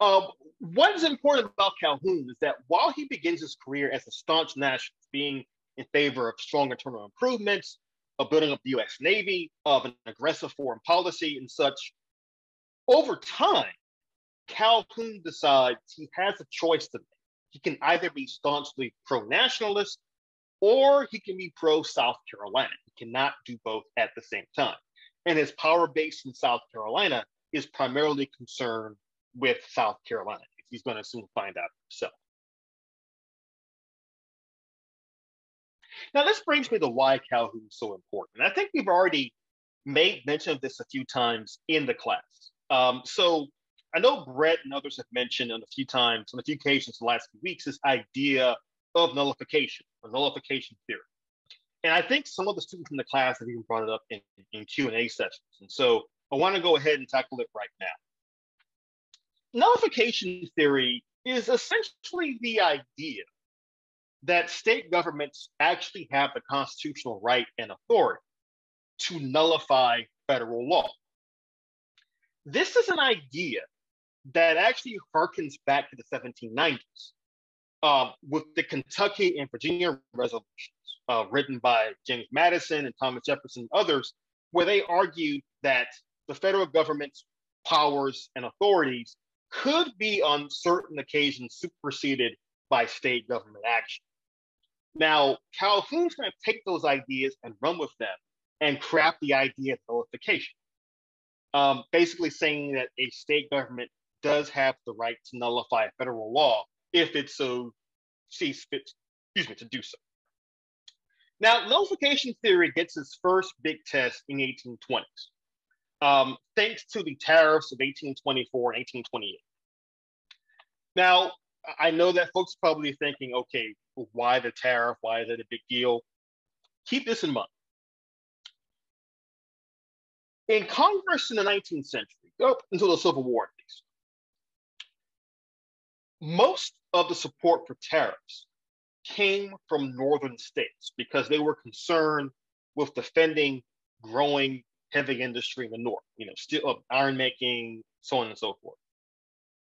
um, what is important about Calhoun is that while he begins his career as a staunch nationalist, being in favor of strong internal improvements, of building up the US Navy, of an aggressive foreign policy and such. Over time, Calhoun decides he has a choice to make. He can either be staunchly pro nationalist or he can be pro South Carolina. He cannot do both at the same time. And his power base in South Carolina is primarily concerned with South Carolina. He's going to soon find out himself. Now, this brings me to why Calhoun is so important. I think we've already made mention of this a few times in the class. Um, so I know Brett and others have mentioned on a few times, on a few occasions the last few weeks, this idea of nullification or nullification theory. And I think some of the students in the class have even brought it up in, in Q&A sessions. And so I want to go ahead and tackle it right now. Nullification theory is essentially the idea that state governments actually have the constitutional right and authority to nullify federal law. This is an idea that actually harkens back to the 1790s um, with the Kentucky and Virginia resolutions uh, written by James Madison and Thomas Jefferson and others, where they argued that the federal government's powers and authorities could be on certain occasions superseded by state government action. Now, Calhoun's going to take those ideas and run with them and craft the idea of nullification. Um, basically saying that a state government does have the right to nullify a federal law if it so sees fit, excuse me, to do so. Now, nullification theory gets its first big test in the 1820s, um, thanks to the tariffs of 1824 and 1828. Now, I know that folks probably thinking, okay, why the tariff? Why is it a big deal? Keep this in mind. In Congress in the 19th century, up until the Civil War at least, most of the support for tariffs came from northern states because they were concerned with defending growing heavy industry in the north, you know, steel, uh, iron making, so on and so forth.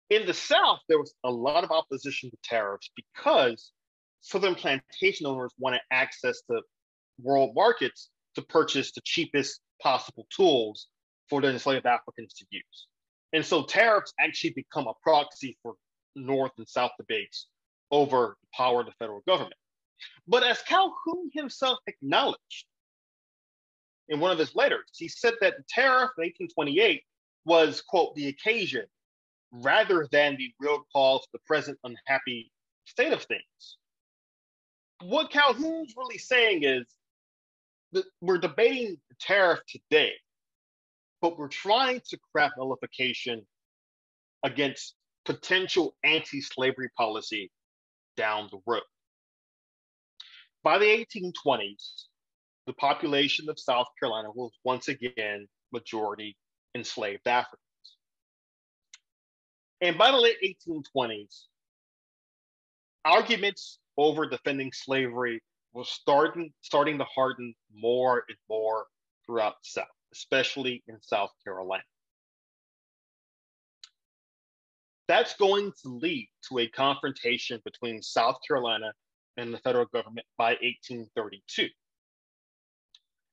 In the South, there was a lot of opposition to tariffs because Southern plantation owners wanted access to world markets to purchase the cheapest possible tools for the enslaved Africans to use. And so tariffs actually become a proxy for North and South debates over the power of the federal government. But as Calhoun himself acknowledged in one of his letters, he said that the tariff in 1828 was, quote, the occasion rather than the real cause of the present unhappy state of things what Calhoun's really saying is that we're debating the tariff today, but we're trying to craft nullification against potential anti-slavery policy down the road. By the 1820s, the population of South Carolina was once again majority enslaved Africans. And by the late 1820s, arguments over defending slavery was starting starting to harden more and more throughout the South, especially in South Carolina. That's going to lead to a confrontation between South Carolina and the federal government by 1832.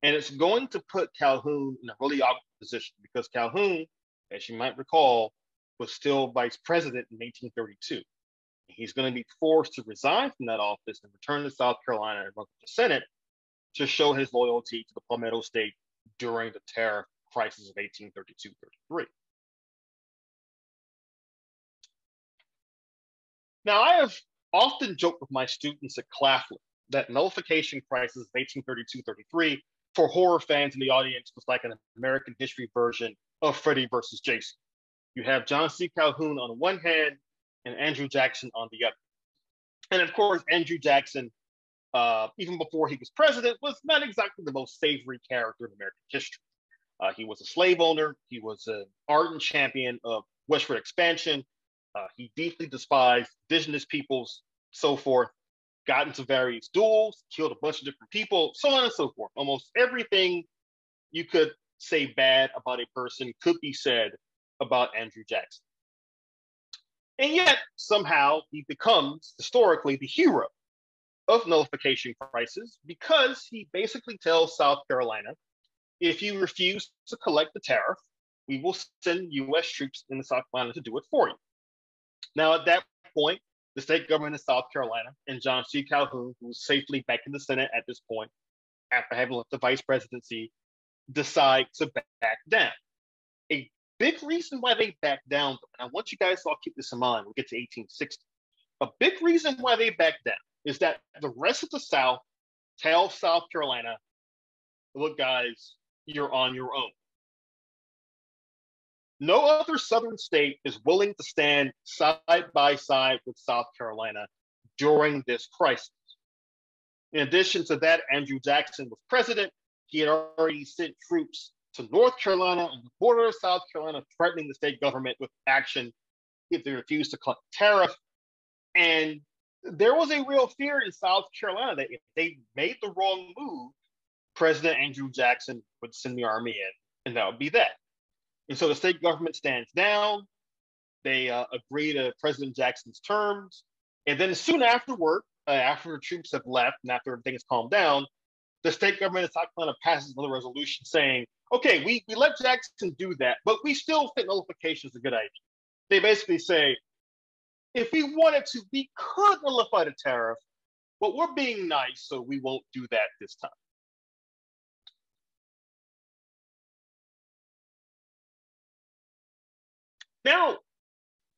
And it's going to put Calhoun in a really awkward position because Calhoun, as you might recall, was still vice president in 1832. He's going to be forced to resign from that office and return to South Carolina and run for the Senate to show his loyalty to the Palmetto State during the tariff crisis of 1832-33. Now, I have often joked with my students at Claflin that nullification crisis of 1832-33 for horror fans in the audience was like an American history version of Freddy versus Jason. You have John C. Calhoun on one hand and Andrew Jackson on the other. And of course, Andrew Jackson, uh, even before he was president, was not exactly the most savory character in American history. Uh, he was a slave owner. He was an ardent champion of westward expansion. Uh, he deeply despised indigenous peoples, so forth. Got into various duels, killed a bunch of different people, so on and so forth. Almost everything you could say bad about a person could be said about Andrew Jackson. And yet, somehow, he becomes historically the hero of nullification crisis because he basically tells South Carolina if you refuse to collect the tariff, we will send US troops in South Carolina to do it for you. Now, at that point, the state government of South Carolina and John C. Calhoun, who's safely back in the Senate at this point, after having left the vice presidency, decide to back down. A big reason why they backed down, and I want you guys to all keep this in mind, we'll get to 1860. A big reason why they backed down is that the rest of the South tells South Carolina, look, guys, you're on your own. No other Southern state is willing to stand side by side with South Carolina during this crisis. In addition to that, Andrew Jackson was president. He had already sent troops to North Carolina on the border of South Carolina, threatening the state government with action if they refused to collect tariff. And there was a real fear in South Carolina that if they made the wrong move, President Andrew Jackson would send the army in, and that would be that. And so the state government stands down. They uh, agree to President Jackson's terms. And then soon afterward, uh, after the troops have left and after everything has calmed down, the state government of South Carolina passes another resolution saying, okay, we, we let Jackson do that, but we still think nullification is a good idea. They basically say, if we wanted to, we could nullify the tariff, but we're being nice, so we won't do that this time. Now,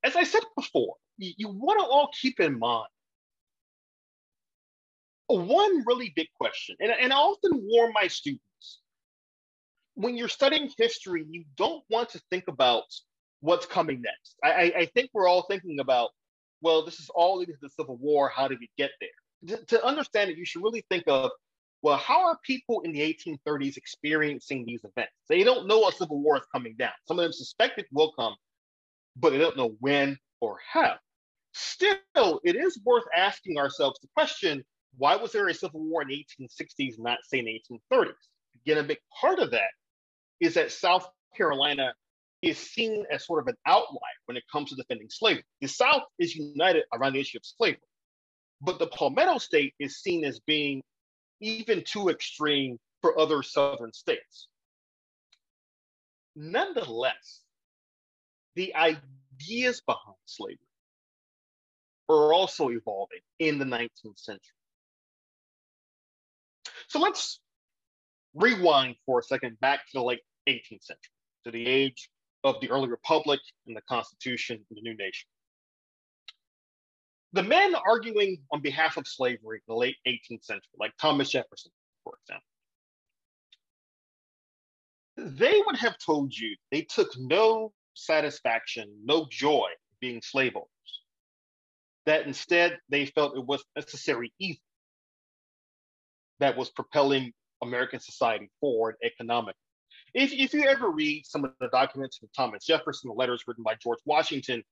as I said before, you, you want to all keep in mind one really big question, and, and I often warn my students when you're studying history, you don't want to think about what's coming next. I, I think we're all thinking about, well, this is all leading to the Civil War. How did we get there? To, to understand it, you should really think of, well, how are people in the 1830s experiencing these events? They don't know a civil war is coming down. Some of them suspect it will come, but they don't know when or how. Still, it is worth asking ourselves the question why was there a civil war in the 1860s, not say in the 1830s? Again, a big part of that is that South Carolina is seen as sort of an outlier when it comes to defending slavery. The South is united around the issue of slavery, but the Palmetto State is seen as being even too extreme for other Southern states. Nonetheless, the ideas behind slavery are also evolving in the 19th century. So let's rewind for a second back to the late 18th century, to the age of the early republic and the Constitution and the new nation. The men arguing on behalf of slavery in the late 18th century, like Thomas Jefferson, for example, they would have told you they took no satisfaction, no joy being slave owners. That instead they felt it was necessary evil that was propelling American society forward economically. If, if you ever read some of the documents of Thomas Jefferson, the letters written by George Washington,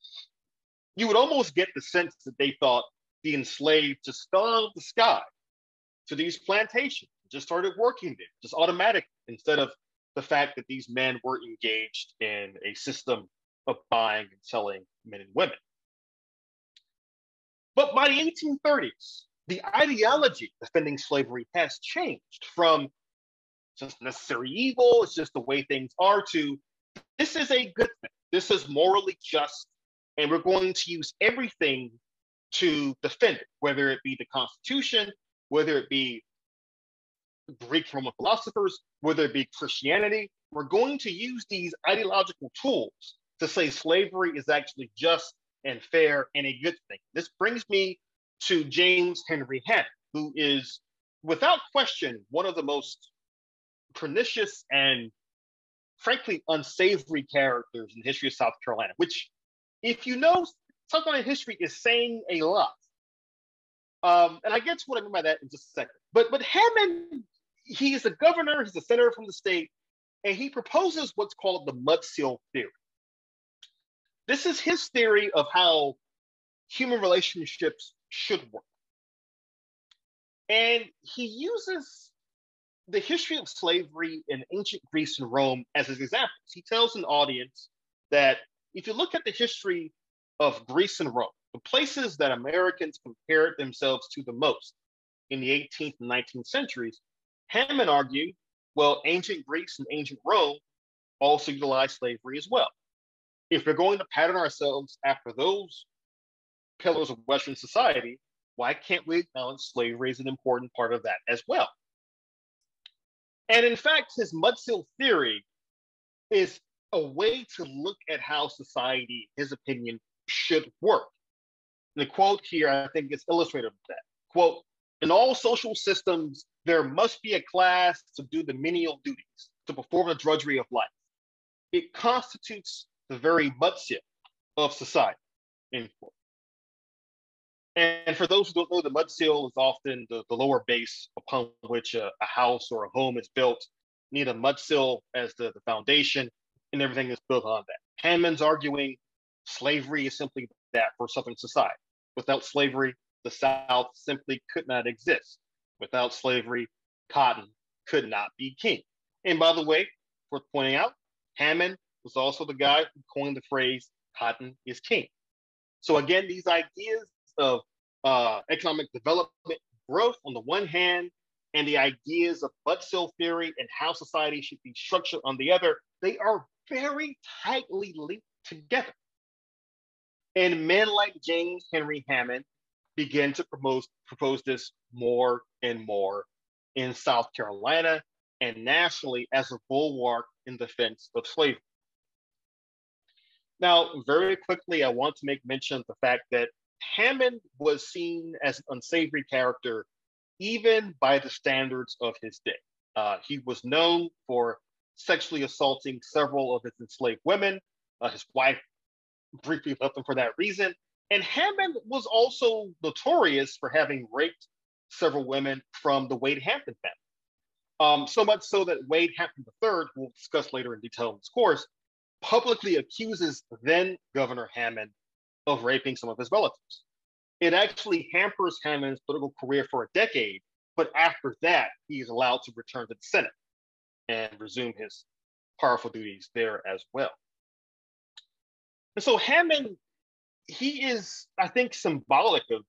you would almost get the sense that they thought the enslaved just fell out of the sky to these plantations, just started working there, just automatic, instead of the fact that these men were engaged in a system of buying and selling men and women. But by the 1830s, the ideology defending slavery has changed from just necessary evil, it's just the way things are, to this is a good thing. This is morally just, and we're going to use everything to defend it, whether it be the Constitution, whether it be Greek Roman philosophers, whether it be Christianity. We're going to use these ideological tools to say slavery is actually just and fair and a good thing. This brings me to James Henry Hammond, who is, without question, one of the most pernicious and frankly unsavory characters in the history of South Carolina, which, if you know South Carolina history, is saying a lot. Um, and I get to what I mean by that in just a second. But but Hammond, he is a governor, he's a senator from the state, and he proposes what's called the mudsill theory. This is his theory of how human relationships should work. And he uses the history of slavery in ancient Greece and Rome as his examples. He tells an audience that if you look at the history of Greece and Rome, the places that Americans compared themselves to the most in the 18th and 19th centuries, Hammond argued, well, ancient Greece and ancient Rome also utilized slavery as well. If we're going to pattern ourselves after those pillars of Western society, why can't we acknowledge slavery as an important part of that as well? And in fact, his mudsill theory is a way to look at how society, in his opinion, should work. The quote here, I think, is illustrative of that. Quote, in all social systems, there must be a class to do the menial duties, to perform the drudgery of life. It constitutes the very mudsill of society, end quote. And for those who don't know, the mudsill is often the, the lower base upon which a, a, house or a home is built. You need a mudsill as the, the foundation, and everything is built on that. Hammond's arguing slavery is simply that for Southern society. Without slavery, the South simply could not exist. Without slavery, cotton could not be king. And by the way, worth pointing out, Hammond was also the guy who coined the phrase cotton is king. So again, these ideas of uh, economic development growth on the one hand, and the ideas of mudsill theory and how society should be structured on the other, they are very tightly linked together. And men like James Henry Hammond began to propose, propose this more and more in South Carolina and nationally as a bulwark in defense of slavery. Now, very quickly, I want to make mention of the fact that Hammond was seen as an unsavory character even by the standards of his day. Uh, he was known for sexually assaulting several of his enslaved women. Uh, his wife briefly left him for that reason. And Hammond was also notorious for having raped several women from the Wade Hampton family. Um, so much so that Wade Hampton III, we'll discuss later in detail in this course, publicly accuses then Governor Hammond of raping some of his relatives. It actually hampers Hammond's political career for a decade, but after that, he is allowed to return to the Senate and resume his powerful duties there as well. And so Hammond, he is, I think, symbolic of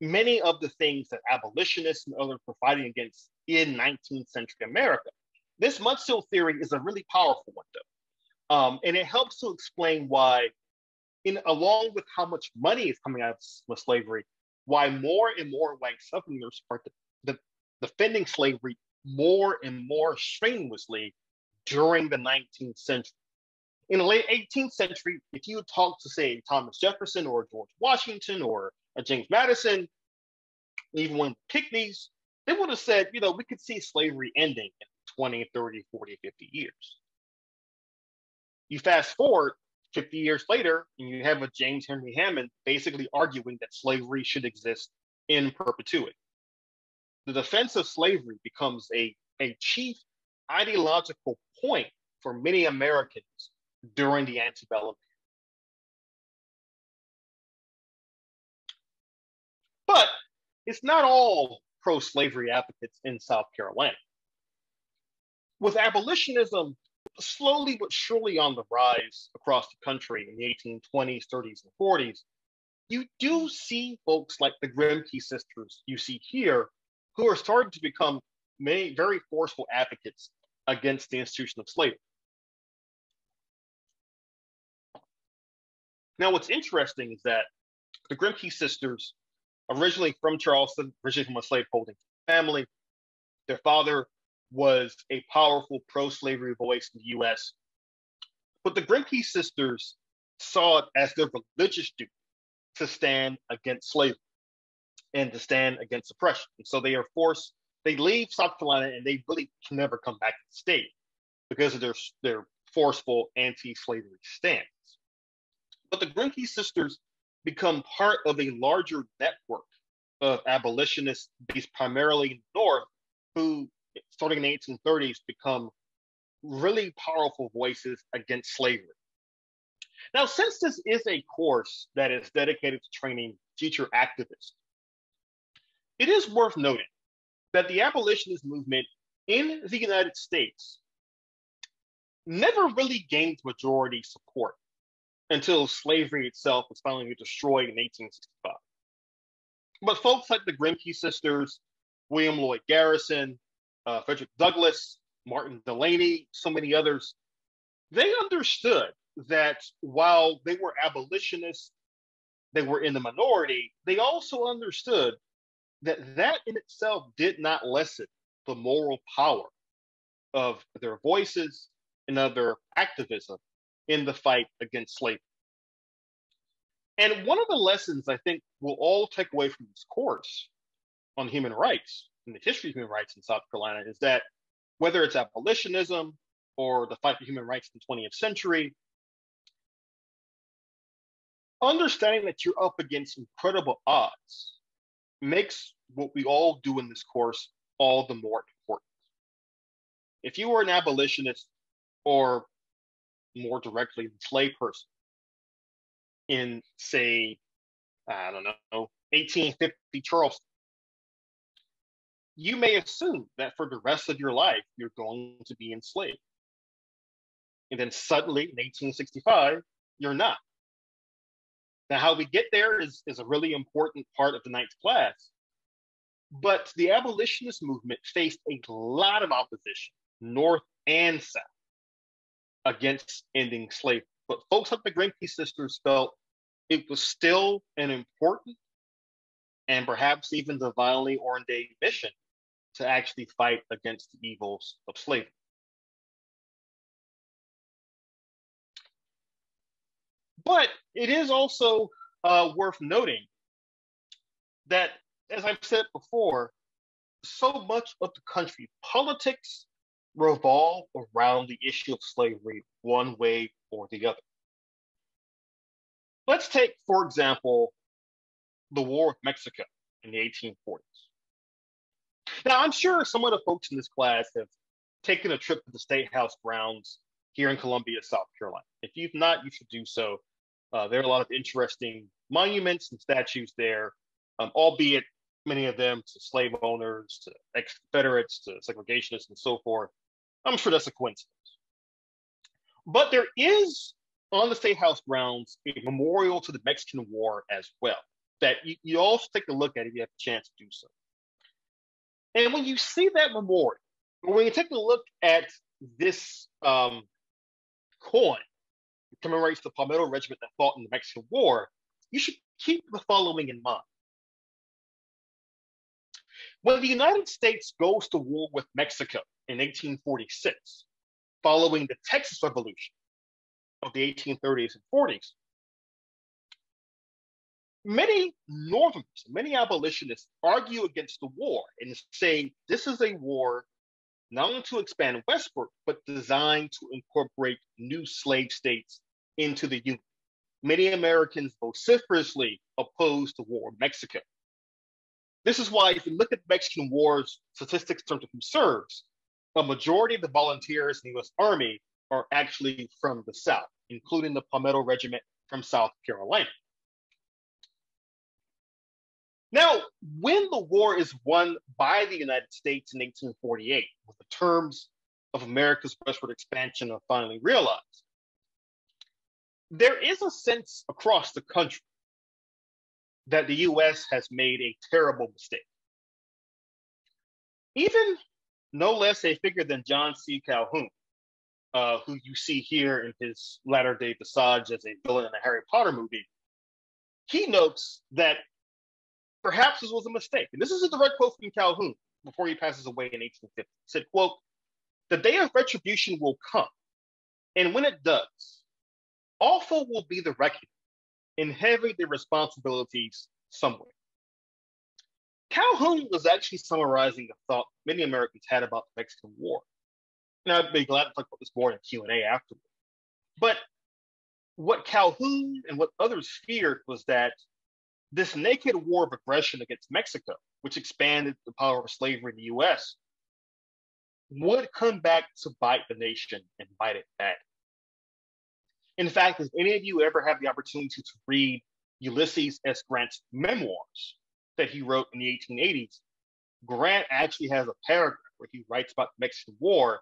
many of the things that abolitionists and others were fighting against in 19th century America. This mudsill theory is a really powerful one, though. Um, and it helps to explain why in along with how much money is coming out of slavery, why more and more white Southerners are de- de- defending slavery more and more strenuously during the 19th century. In the late 18th century, if you talk to, say, Thomas Jefferson or George Washington or uh, James Madison, even when Pinckney's, they would have said, you know, we could see slavery ending in 20, 30, 40, 50 years. You fast forward 50 years later, and you have a James Henry Hammond basically arguing that slavery should exist in perpetuity. The defense of slavery becomes a, a chief ideological point for many Americans during the antebellum. But it's not all pro slavery advocates in South Carolina. With abolitionism slowly but surely on the rise across the country in the 1820s, 30s, and 40s, you do see folks like the Grimke sisters you see here who are starting to become many very forceful advocates against the institution of slavery. Now, what's interesting is that the Grimke sisters, originally from Charleston, originally from a slaveholding family, their father was a powerful pro-slavery voice in the U.S. But the Grimke sisters saw it as their religious duty to stand against slavery and to stand against oppression. And so they are forced, they leave South Carolina and they really can never come back to the state because of their, their forceful anti-slavery stance. But the Grimke sisters become part of a larger network of abolitionists based primarily North who, starting in the 1830s, become really powerful voices against slavery. Now, since this is a course that is dedicated to training future activists, it is worth noting that the abolitionist movement in the United States never really gained majority support until slavery itself was finally destroyed in 1865. But folks like the Grimke sisters, William Lloyd Garrison, uh, Frederick Douglass, Martin Delany, so many others, they understood that while they were abolitionists, they were in the minority, they also understood that that in itself did not lessen the moral power of their voices and of their activism in the fight against slavery. And one of the lessons I think we'll all take away from this course on human rights and the history of human rights in South Carolina is that whether it's abolitionism or the fight for human rights in the 20th century, understanding that you're up against incredible odds makes what we all do in this course all the more important. If you were an abolitionist or more directly slave person in, say, I don't know, 1850 Charleston, you may assume that for the rest of your life, you're going to be enslaved. And then suddenly in 1865, you're not. Now, how we get there is, is a really important part of the ninth class. But the abolitionist movement faced a lot of opposition, North and South, against ending slavery. But folks like the Grimke sisters felt it was still an important and perhaps even divinely ordained mission to actually fight against the evils of slavery. But it is also uh, worth noting that, as I've said before, so much of the country politics revolve around the issue of slavery one way or the other. Let's take, for example, the War with Mexico in the 1840s. Now, I'm sure some of the folks in this class have taken a trip to the State House grounds here in Columbia, South Carolina. If you've not, you should do so. Uh, there are a lot of interesting monuments and statues there, um, albeit many of them to slave owners, to ex Confederates, to segregationists, and so forth. I'm sure that's a coincidence. But there is on the State House grounds a memorial to the Mexican War as well that you, you also take a look at if you have a chance to do so. And when you see that memorial, when you take a look at this um, coin, commemorates the Palmetto Regiment that fought in the Mexican War, you should keep the following in mind. When the United States goes to war with Mexico in 1846, following the Texas Revolution of the 1830s and 40s, many Northerners, many abolitionists argue against the war and say this is a war not only to expand westward, but designed to incorporate new slave states into the Union. Many Americans vociferously opposed the war in Mexico. This is why, if you look at the Mexican War's statistics in terms of who serves, a majority of the volunteers in the US Army are actually from the South, including the Palmetto Regiment from South Carolina. Now, when the war is won by the United States in 1848, with the terms of America's westward expansion are finally realized, there is a sense across the country that the US has made a terrible mistake. Even no less a figure than John C. Calhoun, uh, who you see here in his latter day visage as a villain in a Harry Potter movie, he notes that perhaps this was a mistake. And this is a direct quote from Calhoun before he passes away in 1850. He said, quote, the day of retribution will come. And when it does, awful will be the reckoning and heavy the responsibilities somewhere. Calhoun was actually summarizing a thought many Americans had about the Mexican War. And I'd be glad to talk about this more in Q&A afterward. But what Calhoun and what others feared was that this naked war of aggression against Mexico, which expanded the power of slavery in the US, would come back to bite the nation and bite it back. In fact, if any of you ever have the opportunity to read Ulysses S. Grant's memoirs that he wrote in the 1880s, Grant actually has a paragraph where he writes about the Mexican War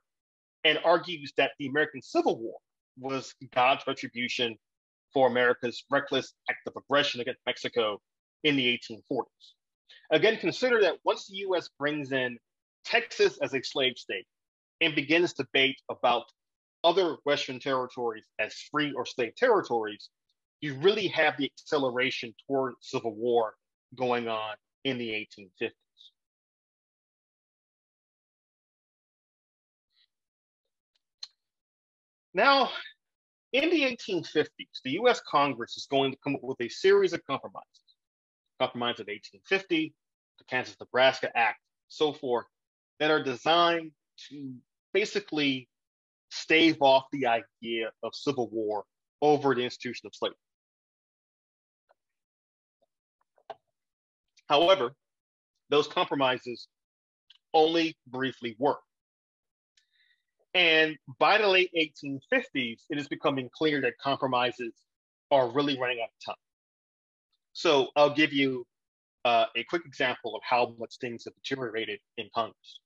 and argues that the American Civil War was God's retribution for America's reckless act of aggression against Mexico in the 1840s. Again, consider that once the US brings in Texas as a slave state and begins debate about other Western territories as free or slave territories, you really have the acceleration toward civil war going on in the 1850s. Now, in the 1850s, the US Congress is going to come up with a series of compromises. Compromise of 1850, the Kansas Nebraska Act, so forth, that are designed to basically stave off the idea of civil war over the institution of slavery. However, those compromises only briefly work. And by the late 1850s, it is becoming clear that compromises are really running out of time. So I'll give you uh, a quick example of how much things have deteriorated in Congress.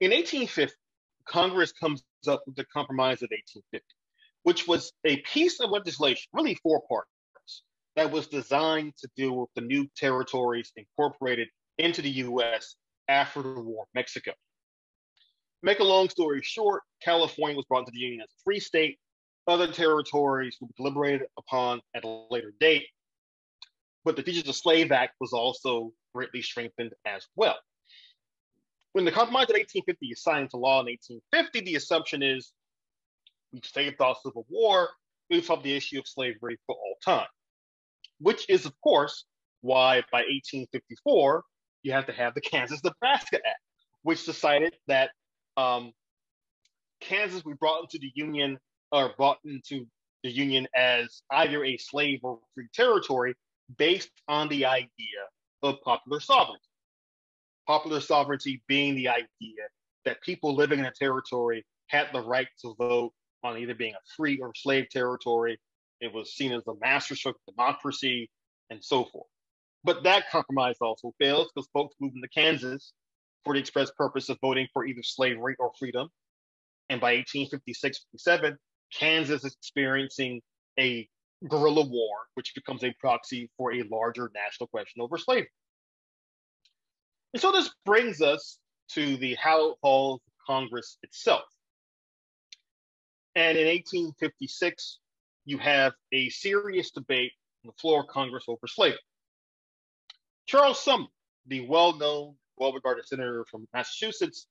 In 1850, Congress comes up with the Compromise of 1850, which was a piece of legislation, really four parts, that was designed to deal with the new territories incorporated into the US after the War Mexico. Make a long story short, California was brought into the Union as a free state. Other territories be deliberated upon at a later date. But the Fugitive Slave Act was also greatly strengthened as well. When the Compromise of 1850 is signed into law in 1850, the assumption is we've saved off civil war, we've solved the issue of slavery for all time which is, of course, why by 1854, you have to have the Kansas Nebraska Act, which decided that um, Kansas we brought into the Union or brought into the Union as either a slave or free territory based on the idea of popular sovereignty. Popular sovereignty being the idea that people living in a territory had the right to vote on either being a free or slave territory it was seen as a masterstroke of democracy and so forth. But that compromise also fails because folks moved into Kansas for the express purpose of voting for either slavery or freedom. And by 1856 57, Kansas is experiencing a guerrilla war, which becomes a proxy for a larger national question over slavery. And so this brings us to the Hallett Halls of Congress itself. And in 1856, you have a serious debate on the floor of Congress over slavery. Charles Sumner, the well known, well regarded senator from Massachusetts,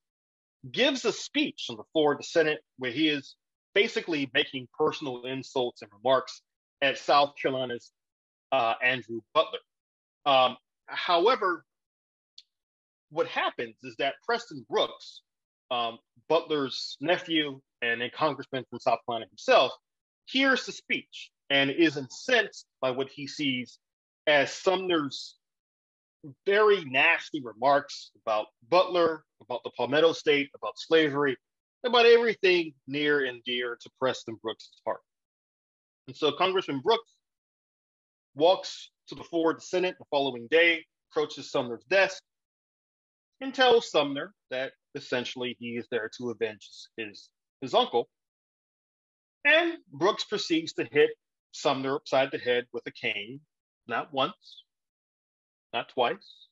gives a speech on the floor of the Senate where he is basically making personal insults and remarks at South Carolina's uh, Andrew Butler. Um, however, what happens is that Preston Brooks, um, Butler's nephew and a congressman from South Carolina himself, hears the speech and is incensed by what he sees as Sumner's very nasty remarks about Butler, about the Palmetto State, about slavery, about everything near and dear to Preston Brooks' heart. And so Congressman Brooks walks to the floor of the Senate the following day, approaches Sumner's desk, and tells Sumner that essentially he is there to avenge his his uncle. And Brooks proceeds to hit Sumner upside the head with a cane, not once, not twice,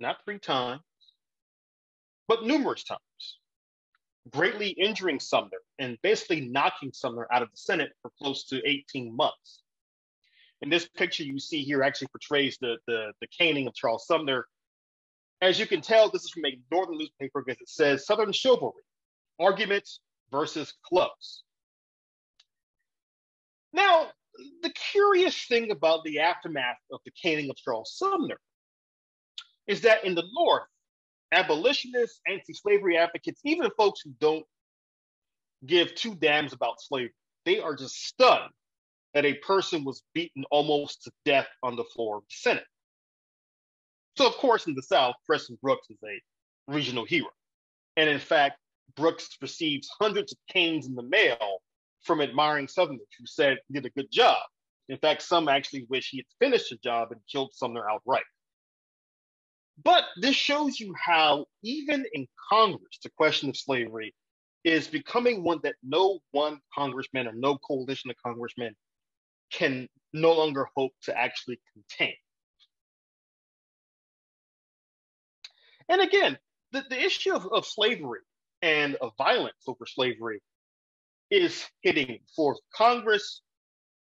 not three times, but numerous times, greatly injuring Sumner and basically knocking Sumner out of the Senate for close to 18 months. And this picture you see here actually portrays the, the, the caning of Charles Sumner. As you can tell, this is from a northern newspaper because it says Southern chivalry, arguments versus clubs. Now, the curious thing about the aftermath of the caning of Charles Sumner is that in the North, abolitionists, anti-slavery advocates, even folks who don't give two damns about slavery, they are just stunned that a person was beaten almost to death on the floor of the Senate. So, of course, in the South, Preston Brooks is a regional hero. And in fact, Brooks receives hundreds of canes in the mail from admiring Southerners who said he did a good job. In fact, some actually wish he had finished the job and killed Sumner outright. But this shows you how, even in Congress, the question of slavery is becoming one that no one congressman or no coalition of congressmen can no longer hope to actually contain. And again, the, the issue of, of slavery and of violence over slavery is hitting for Congress.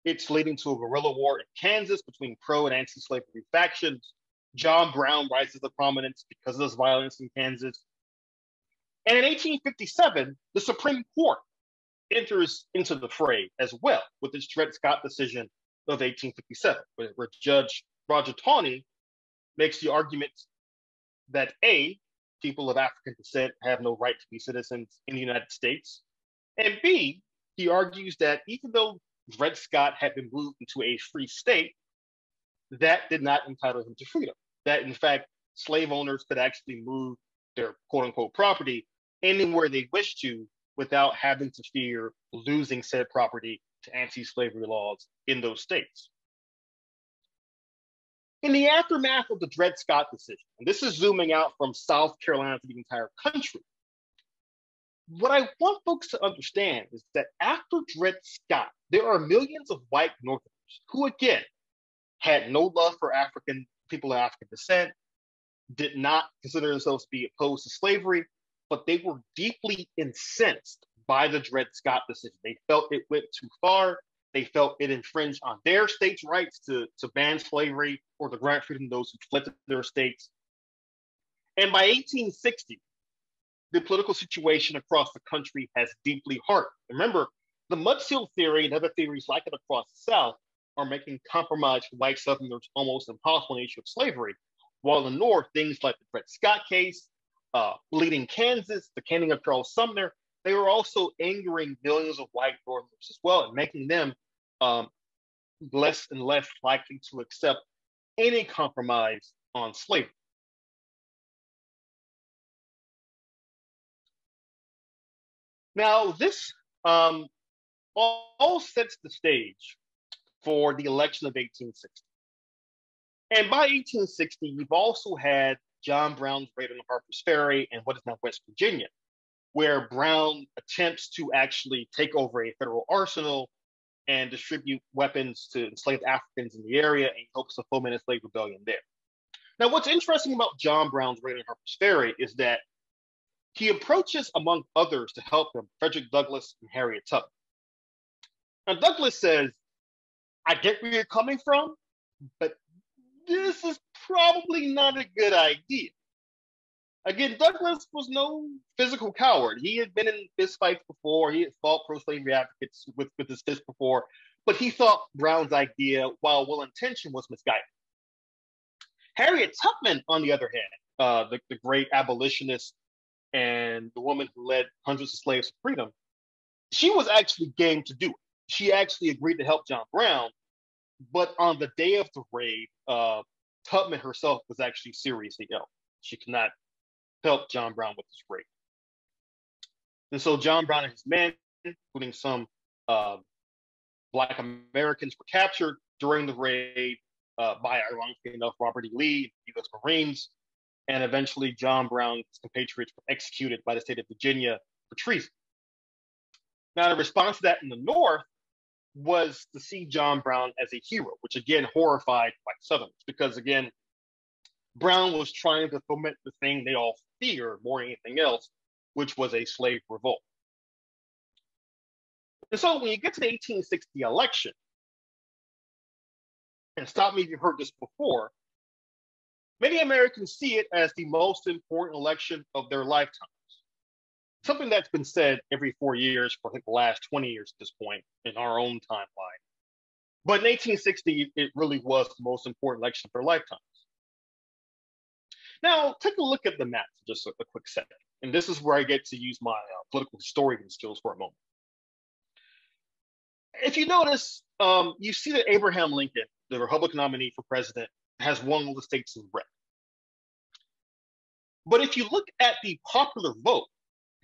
It's leading to a guerrilla war in Kansas between pro and anti slavery factions. John Brown rises to prominence because of this violence in Kansas. And in 1857, the Supreme Court enters into the fray as well with the Dred Scott decision of 1857, where, Judge Roger Taney makes the argument that A, people of African descent have no right to be citizens in the United States, and B, he argues that even though Dred Scott had been moved into a free state, that did not entitle him to freedom. That in fact, slave owners could actually move their quote unquote property anywhere they wished to without having to fear losing said property to anti slavery laws in those states. In the aftermath of the Dred Scott decision, and this is zooming out from South Carolina to the entire country, what I want folks to understand is that after Dred Scott, there are millions of white Northerners who, again, had no love for African people of African descent, did not consider themselves to be opposed to slavery, but they were deeply incensed by the Dred Scott decision. They felt it went too far. They felt it infringed on their states' rights to, to ban slavery or to grant freedom to those who fled to their states. And by 1860, the political situation across the country has deeply hardened. Remember, the mudsill theory and other theories like it across the South are making compromise for white Southerners almost impossible in the issue of slavery. While in the North, things like the Dred Scott case, uh, bleeding Kansas, the caning of Charles Sumner, they were also angering millions of white Northerners as well and making them um, less and less likely to accept any compromise on slavery. Now, this um, all sets the stage for the election of 1860. And by 1860, you've also had John Brown's raid on Harper's Ferry and what is now West Virginia, where Brown attempts to actually take over a federal arsenal and distribute weapons to enslaved Africans in the area and hopes to foment a slave rebellion there. Now, what's interesting about John Brown's raid on Harper's Ferry is that he approaches, among others, to help him, Frederick Douglass and Harriet Tubman. Now, Douglass says, I get where you're coming from, but this is probably not a good idea. Again, Douglass was no physical coward. He had been in fistfights before. He had fought pro-slavery advocates with, with his fist before, but he thought Brown's idea, while well-intentioned, was misguided. Harriet Tubman, on the other hand, uh, the, the great abolitionist and the woman who led hundreds of slaves to freedom, she was actually game to do it. She actually agreed to help John Brown, but on the day of the raid, uh, Tubman herself was actually seriously ill. She could not help John Brown with this raid. And so John Brown and his men, including some uh, Black Americans, were captured during the raid uh, by, ironically enough, Robert E. Lee, U.S. Marines. And eventually John Brown's compatriots were executed by the state of Virginia for treason. Now, the response to that in the North was to see John Brown as a hero, which again horrified white Southerners because, again, Brown was trying to foment the thing they all feared more than anything else, which was a slave revolt. And so when you get to the 1860 election, and stop me if you've heard this before, many Americans see it as the most important election of their lifetimes. Something that's been said every four years for I think the last 20 years at this point in our own timeline. But in 1860, it really was the most important election of their lifetimes. Now, take a look at the map for just a, a quick second. And this is where I get to use my uh, political historian skills for a moment. If you notice, um, you see that Abraham Lincoln, the Republican nominee for president, has won all the states in red. But if you look at the popular vote,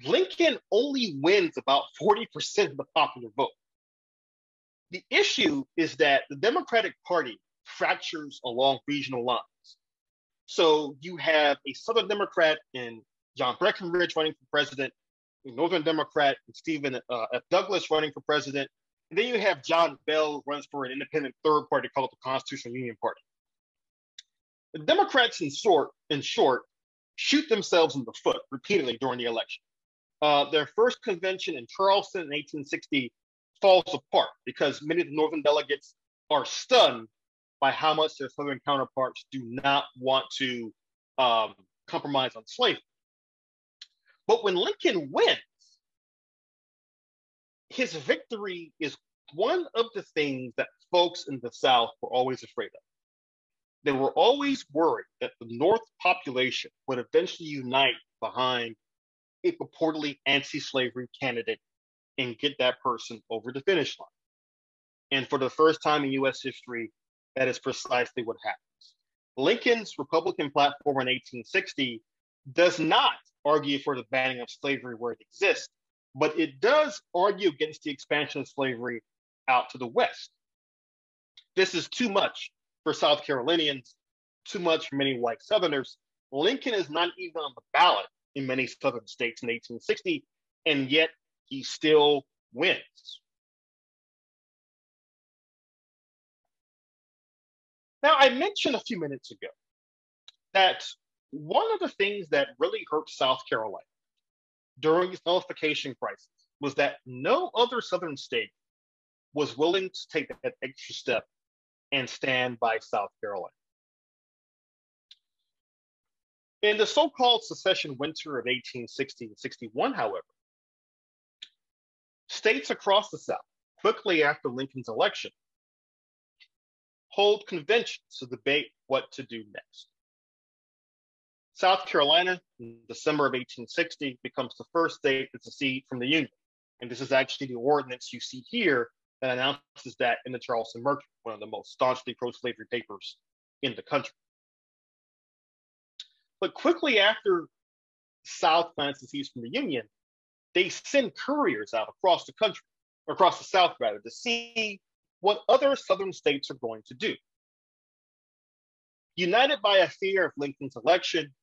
Lincoln only wins about 40% of the popular vote. The issue is that the Democratic Party fractures along regional lines. So you have a Southern Democrat in John Breckinridge running for president, a Northern Democrat in Stephen uh, F. Douglas running for president, and then you have John Bell runs for an independent third party called the Constitutional Union Party. The Democrats, in short, in short, shoot themselves in the foot repeatedly during the election. Uh, their first convention in Charleston in 1860 falls apart because many of the Northern delegates are stunned by how much their Southern counterparts do not want to um, compromise on slavery. But when Lincoln wins, his victory is one of the things that folks in the South were always afraid of. They were always worried that the North population would eventually unite behind a purportedly anti slavery candidate and get that person over the finish line. And for the first time in US history, that is precisely what happens. Lincoln's Republican platform in 1860 does not argue for the banning of slavery where it exists, but it does argue against the expansion of slavery out to the West. This is too much for South Carolinians, too much for many white Southerners. Lincoln is not even on the ballot in many Southern states in 1860, and yet he still wins. Now, I mentioned a few minutes ago that one of the things that really hurt South Carolina during the nullification crisis was that no other Southern state was willing to take that extra step and stand by South Carolina. In the so called secession winter of 1860 and 61, however, states across the South, quickly after Lincoln's election, hold conventions to debate what to do next. South Carolina, in December of 1860, becomes the first state to secede from the Union. And this is actually the ordinance you see here that announces that in the Charleston Mercury, one of the most staunchly pro slavery papers in the country. But quickly after South plans to seize from the Union, they send couriers out across the country, across the South rather, to see what other Southern states are going to do. United by a fear of Lincoln's election,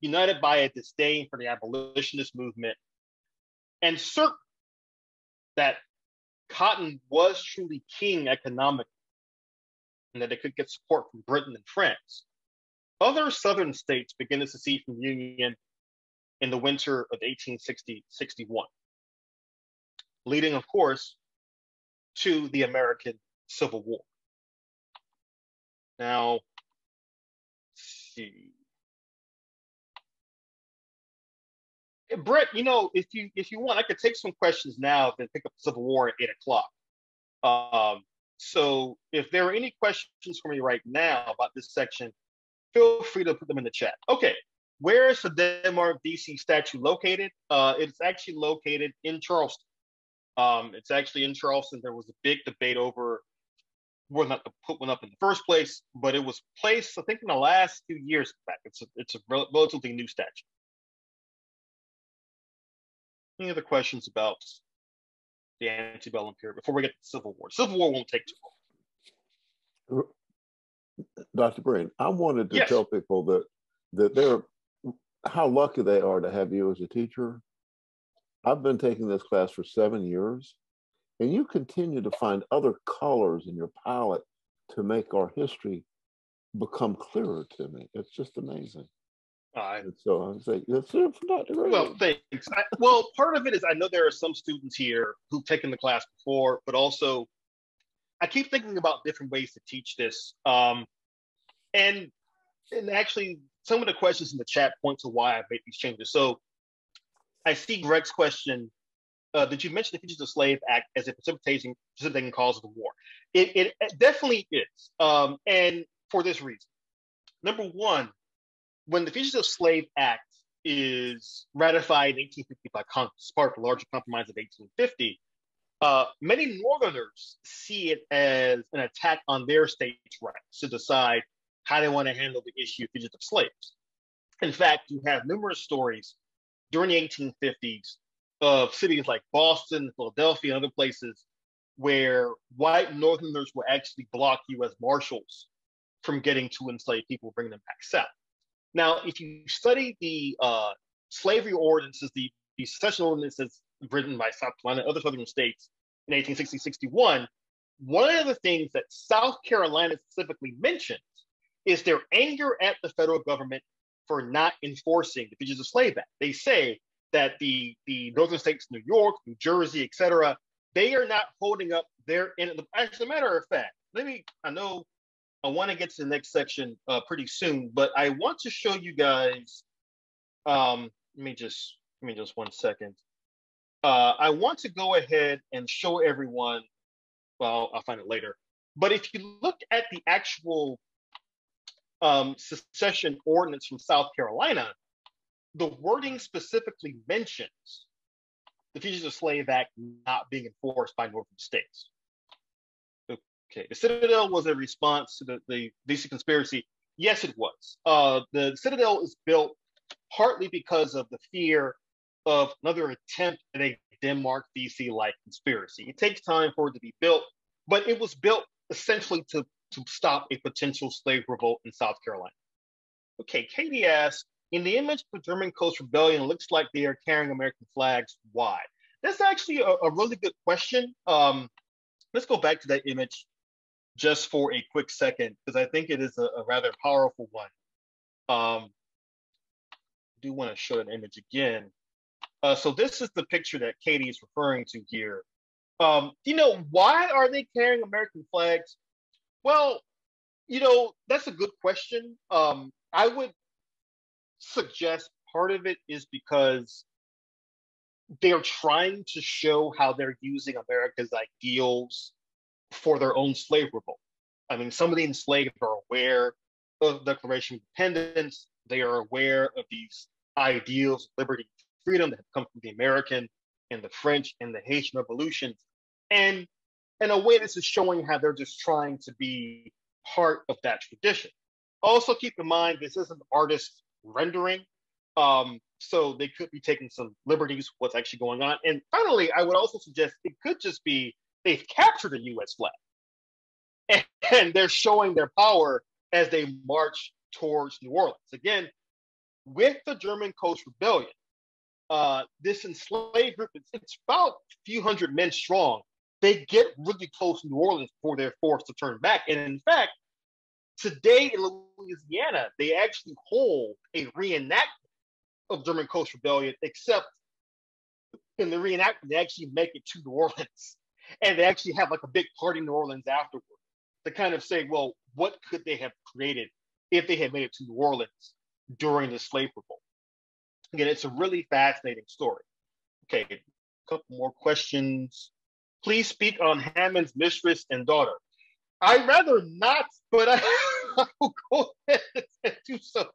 united by a disdain for the abolitionist movement, and certain that cotton was truly king economically and that it could get support from Britain and France. Other southern states began to secede from the Union in the winter of 1860 61, leading, of course, to the American Civil War. Now, see. Brett, you know, if you if you want, I could take some questions now, then pick up Civil War at eight o'clock. Um, so if there are any questions for me right now about this section, feel free to put them in the chat. Okay, where is the Denmark Vesey statue located? Uh, it's actually located in Charleston. Um, it's actually in Charleston. There was a big debate over whether not to put one up in the first place, but it was placed, I think, in the last few years back. It's a, it's a relatively new statue. Any other questions about the antebellum period before we get to the Civil War? Civil War won't take too long. Dr. Brain, I wanted to yes. tell people that that they're how lucky they are to have you as a teacher. I've been taking this class for seven years, and you continue to find other colors in your palette to make our history become clearer to me. It's just amazing. Uh, so I was like, that's it not Well, thanks. I, well, part of it is I know there are some students here who've taken the class before, but also I keep thinking about different ways to teach this. Um, and and actually, some of the questions in the chat point to why I made these changes. So I see Greg's question. Uh, did you mention the Fugitive Slave Act as a precipitating, precipitating cause of the war? It, it, it definitely is. Um, and for this reason. Number one, when the Fugitive Slave Act is ratified in 1850 by Congress, part of the larger compromise of 1850, uh, many Northerners see it as an attack on their state's rights to decide how they want to handle the issue of fugitive slaves. In fact, you have numerous stories during the 1850s of cities like Boston, Philadelphia, and other places where white Northerners will actually block U.S. Marshals from getting to enslaved people, bringing them back south. Now, if you study the uh, slavery ordinances, the, the secession ordinances written by South Carolina and other southern states in 1860 61, one of the things that South Carolina specifically mentions is their anger at the federal government for not enforcing the Fugitive Slave Act. They say that the, the northern states, New York, New Jersey, et cetera, they are not holding up their end. As a matter of fact, let me, I know I want to get to the next section uh, pretty soon, but I want to show you guys. Um, let me just let me just one second. Uh, I want to go ahead and show everyone. Well, I'll find it later. But if you look at the actual um, secession ordinance from South Carolina, the wording specifically mentions the Fugitive Slave Act not being enforced by northern states. Okay, the Citadel was a response to the, the Vesey conspiracy. Yes, it was. Uh, the Citadel is built partly because of the fear of another attempt at a Denmark Vesey like conspiracy. It takes time for it to be built, but it was built essentially to, to stop a potential slave revolt in South Carolina. Okay, Katie asks, in the image of the German Coast Rebellion, looks like they are carrying American flags. Why? That's actually a, a really good question. Um, let's go back to that image just for a quick second, because I think it is a, a rather powerful one. Um, I do want to show an image again. Uh, so this is the picture that Katie is referring to here. Um, you know, why are they carrying American flags? Well, you know, that's a good question. Um, I would suggest part of it is because they're trying to show how they're using America's ideals for their own slave revolt. I mean, some of the enslaved are aware of the Declaration of Independence. They are aware of these ideals liberty, freedom that have come from the American and the French and the Haitian revolutions. And in a way, this is showing how they're just trying to be part of that tradition. Also, keep in mind, this is an artist rendering. Um, so they could be taking some liberties with what's actually going on. And finally, I would also suggest it could just be they've captured a U.S. flag, and, <laughs> and they're showing their power as they march towards New Orleans. Again, with the German Coast Rebellion, uh, this enslaved group, it's, it's, about a few hundred men strong. They get really close to New Orleans before they're forced to turn back. And in fact, today in Louisiana, they actually hold a reenactment of German Coast Rebellion, except in the reenactment, they actually make it to New Orleans and they actually have like a big party in New Orleans afterward to kind of say, well, what could they have created if they had made it to New Orleans during the slave revolt? Again, it's a really fascinating story. Okay, a couple more questions. Please speak on Hammond's mistress and daughter. I'd rather not, but I, I <laughs> will go ahead and do so.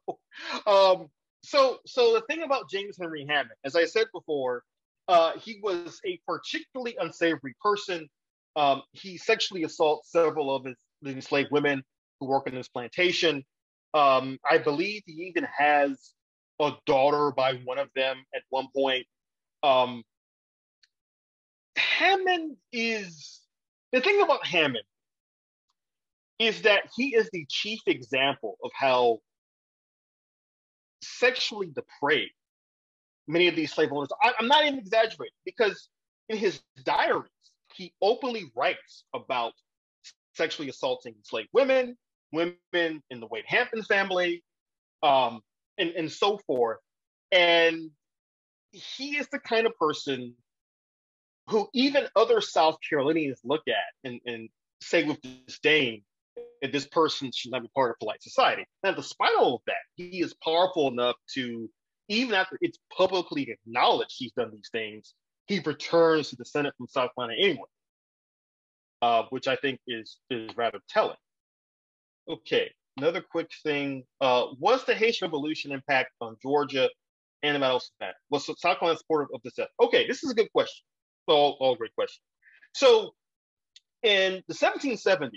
Um, so, so the thing about James Henry Hammond, as I said before, uh, he was a particularly unsavory person. Um, he sexually assaults several of his enslaved women who work in his plantation. Um, I believe he even has a daughter by one of them at one point. Um, Hammond is the thing about Hammond is that he is the chief example of how sexually depraved. Many of these slave owners, I, I'm not even exaggerating, because in his diaries, he openly writes about sexually assaulting enslaved women, women in the Wade Hampton family, um, and, and so forth. And he is the kind of person who even other South Carolinians look at and, and say with disdain that this person should not be part of polite society. Now, despite all of that, he is powerful enough to, even after it's publicly acknowledged he's done these things, he returns to the Senate from South Carolina anyway, uh, which I think is is rather telling. Okay, another quick thing: uh, was the Haitian Revolution impact on Georgia and about Battle that? Was South Carolina supportive of the this? Okay, this is a good question. All, all great questions. So, in the 1770s,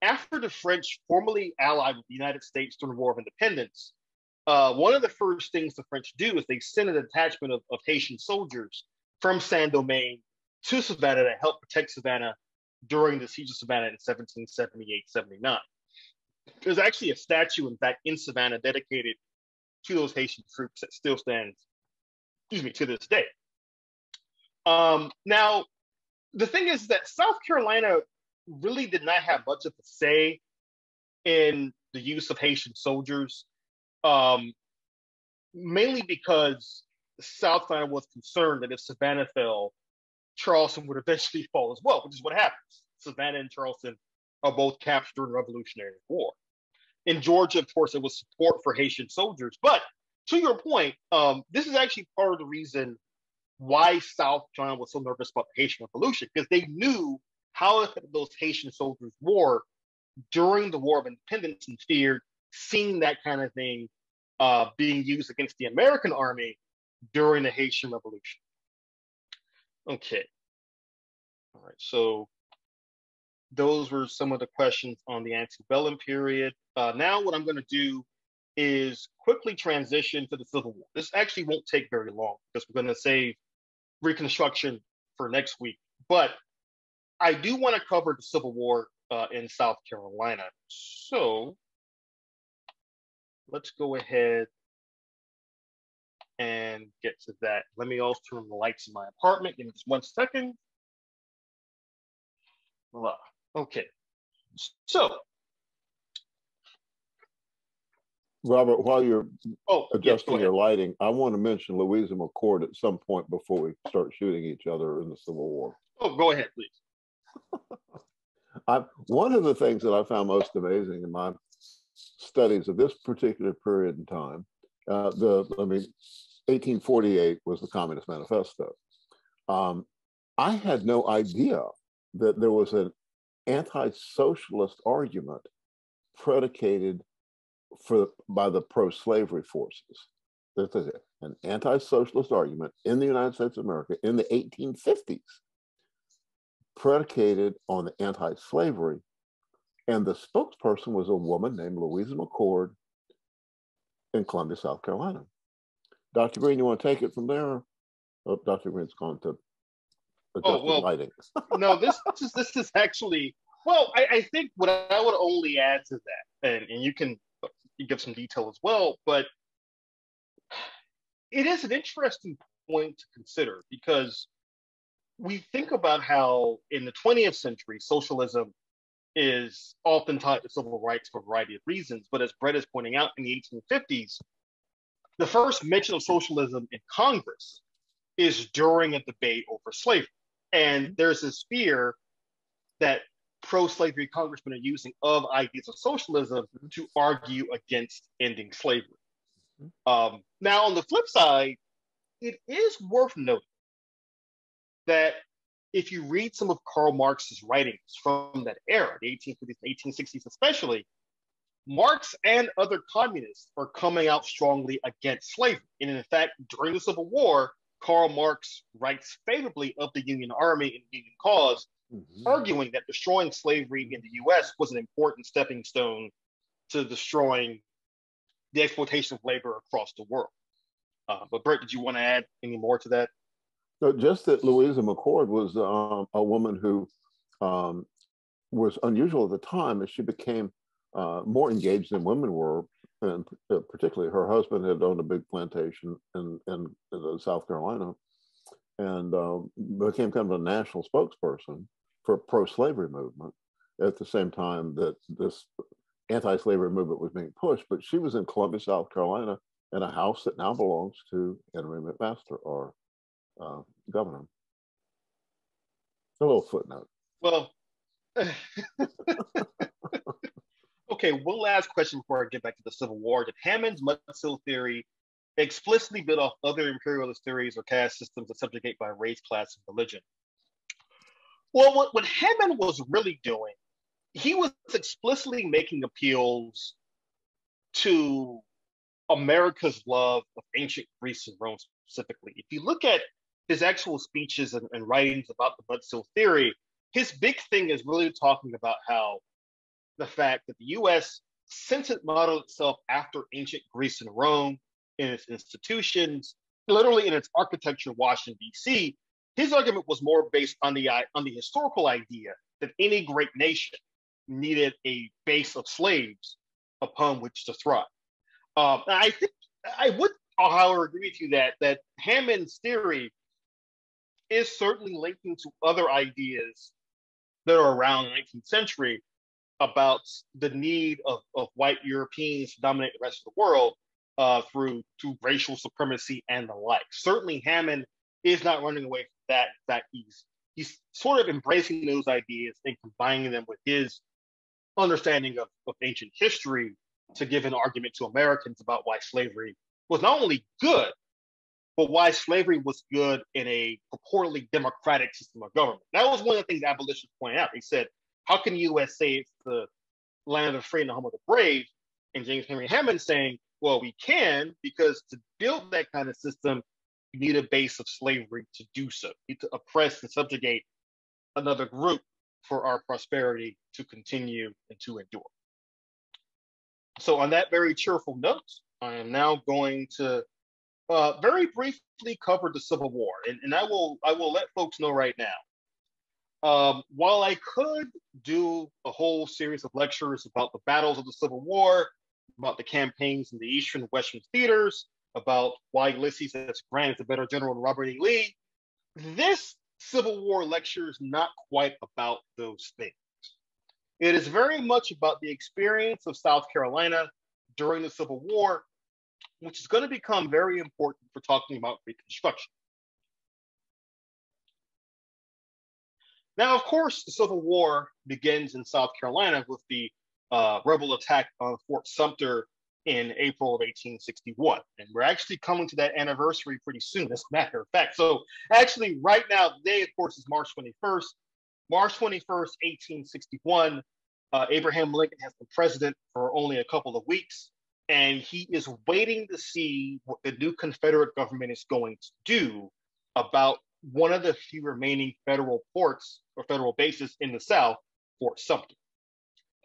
after the French formally allied with the United States during the War of Independence, uh, one of the first things the French do is they send a detachment of, of Haitian soldiers from Saint Domingue to Savannah to help protect Savannah during the siege of Savannah in 1778 79. There's actually a statue, in fact, in Savannah dedicated to those Haitian troops that still stands, excuse me, to this day. Um, now, the thing is that South Carolina really did not have much of a say in the use of Haitian soldiers, um, mainly because South Carolina was concerned that if Savannah fell, Charleston would eventually <laughs> fall as well, which is what happens. Savannah and Charleston are both captured during the Revolutionary War. In Georgia, of course, it was support for Haitian soldiers. But to your point, um, this is actually part of the reason why South Carolina was so nervous about the Haitian Revolution, because they knew how those Haitian soldiers were during the War of Independence and feared seeing that kind of thing uh, being used against the American army during the Haitian Revolution. Okay. All right. So those were some of the questions on the antebellum period. Uh, now, what I'm going to do is quickly transition to the Civil War. This actually won't take very long because we're going to save Reconstruction for next week. But I do want to cover the Civil War uh, in South Carolina. So let's go ahead and get to that. Let me also turn the lights in my apartment. Give me just one second. Voila. Okay. So, Robert, while you're oh, adjusting yes, your lighting, I want to mention Louisa McCord at some point before we start shooting each other in the Civil War. Oh, go ahead, please. <laughs> I, one of the things that I found most amazing in my studies of this particular period in time, uh, the I mean, 1848 was the Communist Manifesto. Um, I had no idea that there was an anti-socialist argument predicated for by the pro-slavery forces. It, an anti-socialist argument in the United States of America in the 1850s, predicated on the anti-slavery. And the spokesperson was a woman named Louisa McCord in Columbia, South Carolina. Dr. Greene, you want to take it from there? Oh, Dr. Greene's gone to adjust oh, well, lighting. <laughs> no, this, this is this is actually well. I, I, think what I would only add to that, and, and you can give some detail as well, but it is an interesting point to consider because we think about how in the 20th century socialism is often tied to civil rights for a variety of reasons. But as Brett is pointing out, in the 1850s, the first mention of socialism in Congress is during a debate over slavery. And mm-hmm. there's this fear that pro slavery congressmen are using of ideas of socialism mm-hmm. to argue against ending slavery. Mm-hmm. Um, now, on the flip side, it is worth noting that if you read some of Karl Marx's writings from that era, the 1850s, 1860s especially, Marx and other communists are coming out strongly against slavery. And in fact, during the Civil War, Karl Marx writes favorably of the Union Army and Union cause, mm-hmm. arguing that destroying slavery in the US was an important stepping stone to destroying the exploitation of labor across the world. Uh, but Brett, did you want to add any more to that? So just that Louisa McCord was um, a woman who um, was unusual at the time as she became uh, more engaged than women were and uh, particularly her husband had owned a big plantation in, in, in South Carolina and uh, became kind of a national spokesperson for pro-slavery movement at the same time that this anti-slavery movement was being pushed. But she was in Columbia, South Carolina, in a house that now belongs to Henry McMaster, our uh, governor. A little footnote. Well, <laughs> okay, one last question before I get back to the Civil War. Did Hammond's mudsill theory explicitly build off other imperialist theories or caste systems that subjugate by race, class, and religion? Well, what, what Hammond was really doing, he was explicitly making appeals to America's love of ancient Greece and Rome specifically. If you look at his actual speeches and, and writings about the mudsill theory, his big thing is really talking about how the fact that the US, since it modeled itself after ancient Greece and Rome in its institutions, literally in its architecture, Washington, D.C., his argument was more based on the, on the historical idea that any great nation needed a base of slaves upon which to thrive. Um, I think I would, however, agree with you that that Hammond's theory is certainly linking to other ideas that are around the 19th century about the need of, of white Europeans to dominate the rest of the world uh, through to racial supremacy and the like. Certainly, Hammond is not running away from that. Fact, he's he's sort of embracing those ideas and combining them with his understanding of, of ancient history to give an argument to Americans about why slavery was not only good, but why slavery was good in a purportedly democratic system of government. That was one of the things abolitionists pointed out. He said, How can the US say it's the land of the free and the home of the brave? And James Henry Hammond saying, Well, we can, because to build that kind of system, you need a base of slavery to do so. You need to oppress and subjugate another group for our prosperity to continue and to endure. So, on that very cheerful note, I am now going to uh, very briefly covered the Civil War, and, and I will I will let folks know right now. Um, while I could do a whole series of lectures about the battles of the Civil War, about the campaigns in the Eastern and Western theaters, about why Ulysses S. Grant is a better general than Robert E. Lee, this Civil War lecture is not quite about those things. It is very much about the experience of South Carolina during the Civil War, which is going to become very important for talking about Reconstruction. Now, of course, the Civil War begins in South Carolina with the uh, rebel attack on Fort Sumter in April of 1861. And we're actually coming to that anniversary pretty soon, as a matter of fact. So, actually, right now, today, of course, is March 21st. March 21st, 1861, uh, Abraham Lincoln has been president for only a couple of weeks, and he is waiting to see what the new Confederate government is going to do about one of the few remaining federal ports or federal bases in the South, Fort Sumter.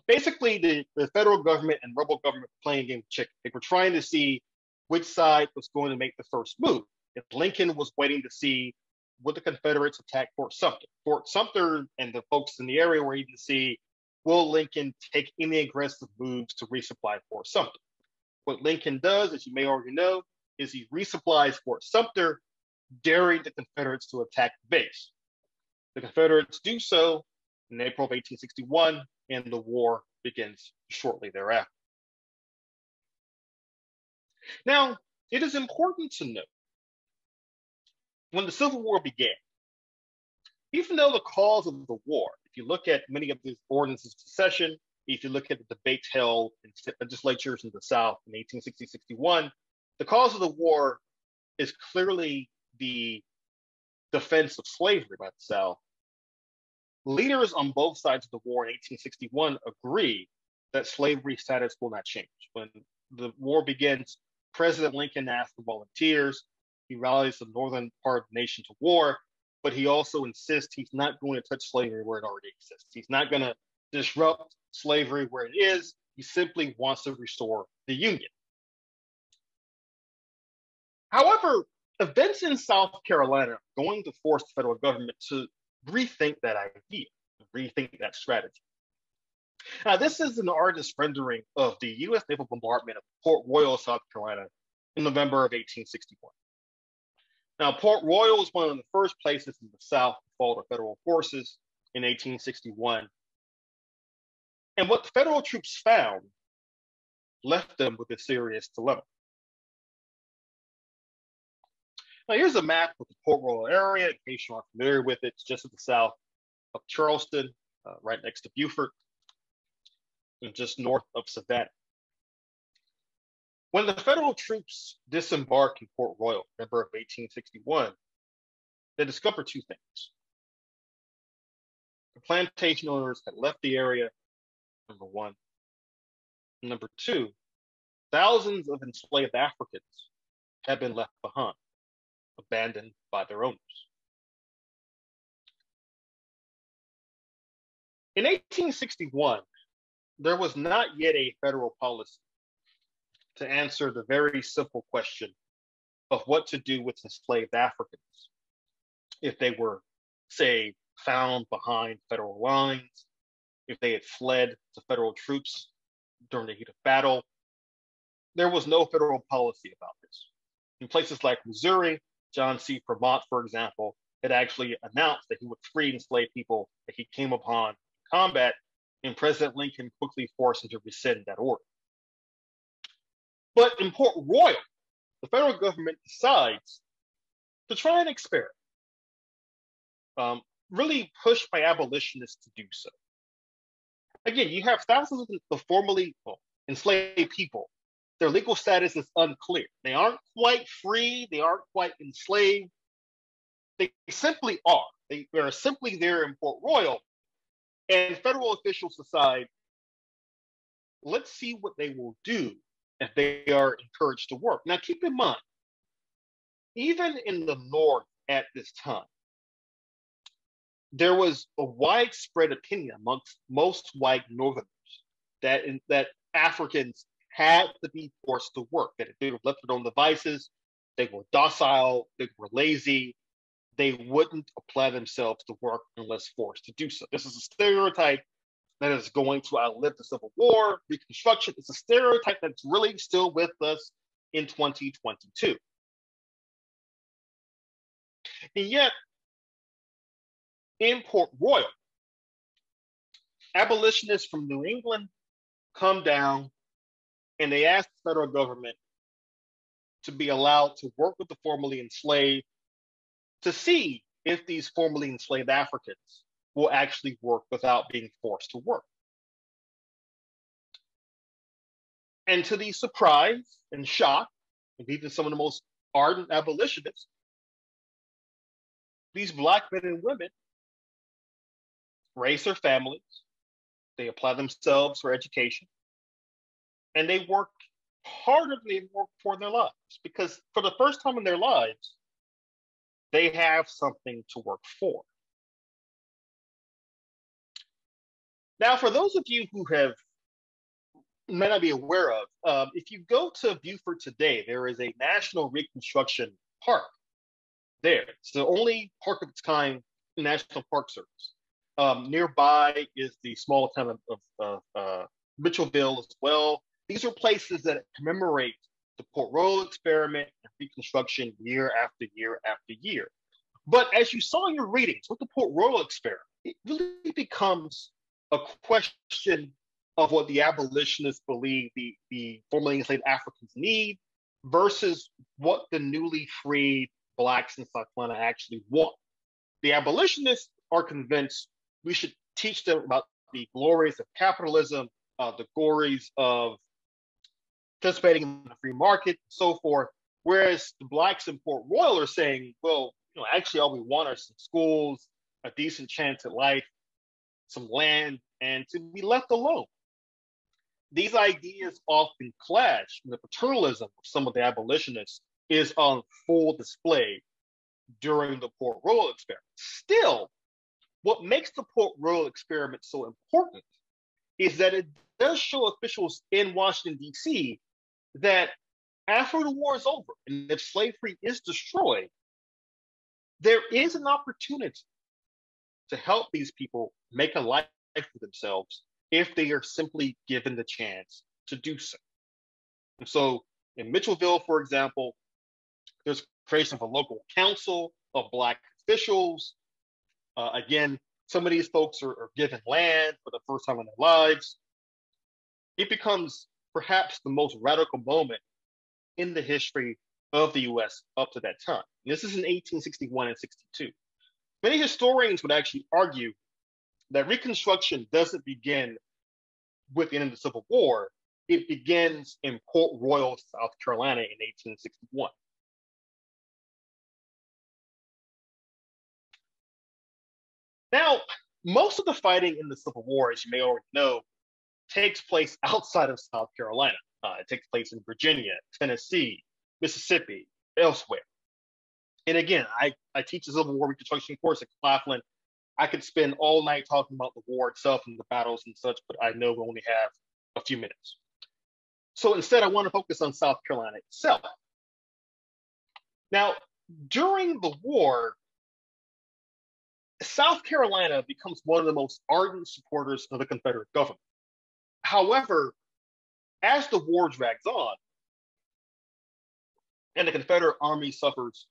Basically, the, the federal government and rebel government playing game of chicken. They were trying to see which side was going to make the first move. If Lincoln was waiting to see would the Confederates attack Fort Sumter? Fort Sumter and the folks in the area were even to see will Lincoln take any aggressive moves to resupply Fort Sumter? What Lincoln does, as you may already know, is he resupplies Fort Sumter, daring the Confederates to attack the base. The Confederates do so in April of 1861, and the war begins shortly thereafter. Now, it is important to note when the Civil War began, even though the cause of the war, if you look at many of these ordinances of secession, if you look at the debates held in legislatures in the South in 1860 61, the cause of the war is clearly the defense of slavery by the South. Leaders on both sides of the war in 1861 agree that slavery status will not change. When the war begins, President Lincoln asks for volunteers. He rallies the northern part of the nation to war, but he also insists he's not going to touch slavery where it already exists. He's not going to disrupt slavery where it is. He simply wants to restore the Union. However, events in South Carolina are going to force the federal government to rethink that idea, rethink that strategy. Now, this is an artist's rendering of the U.S. naval bombardment of Port Royal, South Carolina, in November of 1861. Now, Port Royal was one of the first places in the South to fall to federal forces in 1861. And what the federal troops found left them with a serious dilemma. Now, here's a map of the Port Royal area, in case you aren't familiar with it. It's just to the south of Charleston, uh, right next to Beaufort, and just north of Savannah. When the federal troops disembarked in Port Royal, November of 1861, they discovered two things. The plantation owners had left the area, number one. Number two, thousands of enslaved Africans had been left behind, abandoned by their owners. In 1861, there was not yet a federal policy to answer the very simple question of what to do with enslaved Africans if they were, say, found behind federal lines, if they had fled to federal troops during the heat of battle. There was no federal policy about this. In places like Missouri, John C. Fremont, for example, had actually announced that he would free enslaved people that he came upon in combat, and President Lincoln quickly forced him to rescind that order. But in Port Royal, the federal government decides to try and experiment, um, really pushed by abolitionists to do so. Again, you have thousands of formerly enslaved people. Their legal status is unclear. They aren't quite free, they aren't quite enslaved. They simply are. They, they are simply there in Port Royal. And federal officials decide let's see what they will do if they are encouraged to work. Now, keep in mind, even in the North at this time, there was a widespread opinion amongst most white Northerners that in, that Africans had to be forced to work. That if they were left to their own devices, they were docile, they were lazy, they wouldn't apply themselves to work unless forced to do so. This is a stereotype that is going to outlive the Civil War, Reconstruction. It's a stereotype that's really still with us in 2022. And yet, in Port Royal, abolitionists from New England come down and they ask the federal government to be allowed to work with the formerly enslaved to see if these formerly enslaved Africans will actually work without being forced to work. And to the surprise and shock of even some of the most ardent abolitionists, these Black men and women raise their families, they apply themselves for education, and they work harder than they work for their lives because for the first time in their lives, they have something to work for. Now, for those of you who have may not be aware of, um, if you go to Beaufort today, there is a National Reconstruction Park there. It's the only park of its kind in National Park Service. Um, nearby is the small town of, of uh, Mitchellville as well. These are places that commemorate the Port Royal experiment and Reconstruction year after year after year. But as you saw in your readings with the Port Royal experiment, it really becomes a question of what the abolitionists believe the, the formerly enslaved Africans need versus what the newly freed blacks in South Carolina actually want. The abolitionists are convinced we should teach them about the glories of capitalism, uh, the glories of participating in the free market, and so forth. Whereas the blacks in Port Royal are saying, well, you know, actually all we want are some schools, a decent chance at life, some land, and to be left alone. These ideas often clash. The paternalism of some of the abolitionists is on full display during the Port Royal experiment. Still, what makes the Port Royal experiment so important is that it does show officials in Washington, D.C., that after the war is over and if slavery is destroyed, there is an opportunity to help these people make a life for themselves if they are simply given the chance to do so. And so in Mitchellville, for example, there's creation of a local council of Black officials. Uh, again, some of these folks are, are given land for the first time in their lives. It becomes perhaps the most radical moment in the history of the US up to that time. And this is in 1861 and 62. Many historians would actually argue that Reconstruction doesn't begin with the end of the Civil War, it begins in Port Royal, South Carolina in 1861. Now, most of the fighting in the Civil War, as you may already know, takes place <laughs> outside of South Carolina. Uh, it takes place in Virginia, Tennessee, Mississippi, elsewhere. And again, I, I teach the Civil War Reconstruction course at Claflin. I could spend all night talking about the war itself and the battles and such, but I know we only have a few minutes. So instead, I want to focus on South Carolina itself. Now, during the war, South Carolina becomes one of the most ardent supporters of the Confederate government. However, as the war drags on and the Confederate Army suffers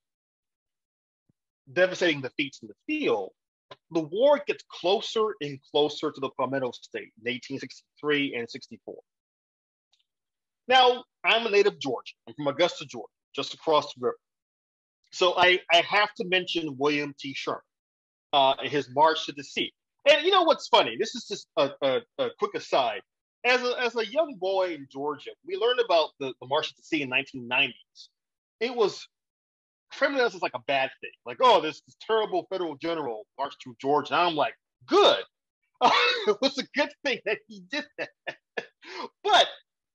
devastating defeats in the field, the war gets closer and closer to the Palmetto State in 1863 and 64. Now, I'm a native Georgian. I'm from Augusta, Georgia, just across the river. So I, I have to mention William T. Sherman, uh, his March to the Sea. And you know what's funny? This is just a, a, a quick aside. As a, as a young boy in Georgia, we learned about the, the March to the Sea in 1990s. It was us as like a bad thing. Like, oh, this, this terrible federal general marched through Georgia. And I'm like, good. <laughs> it was a good thing that he did that. <laughs> but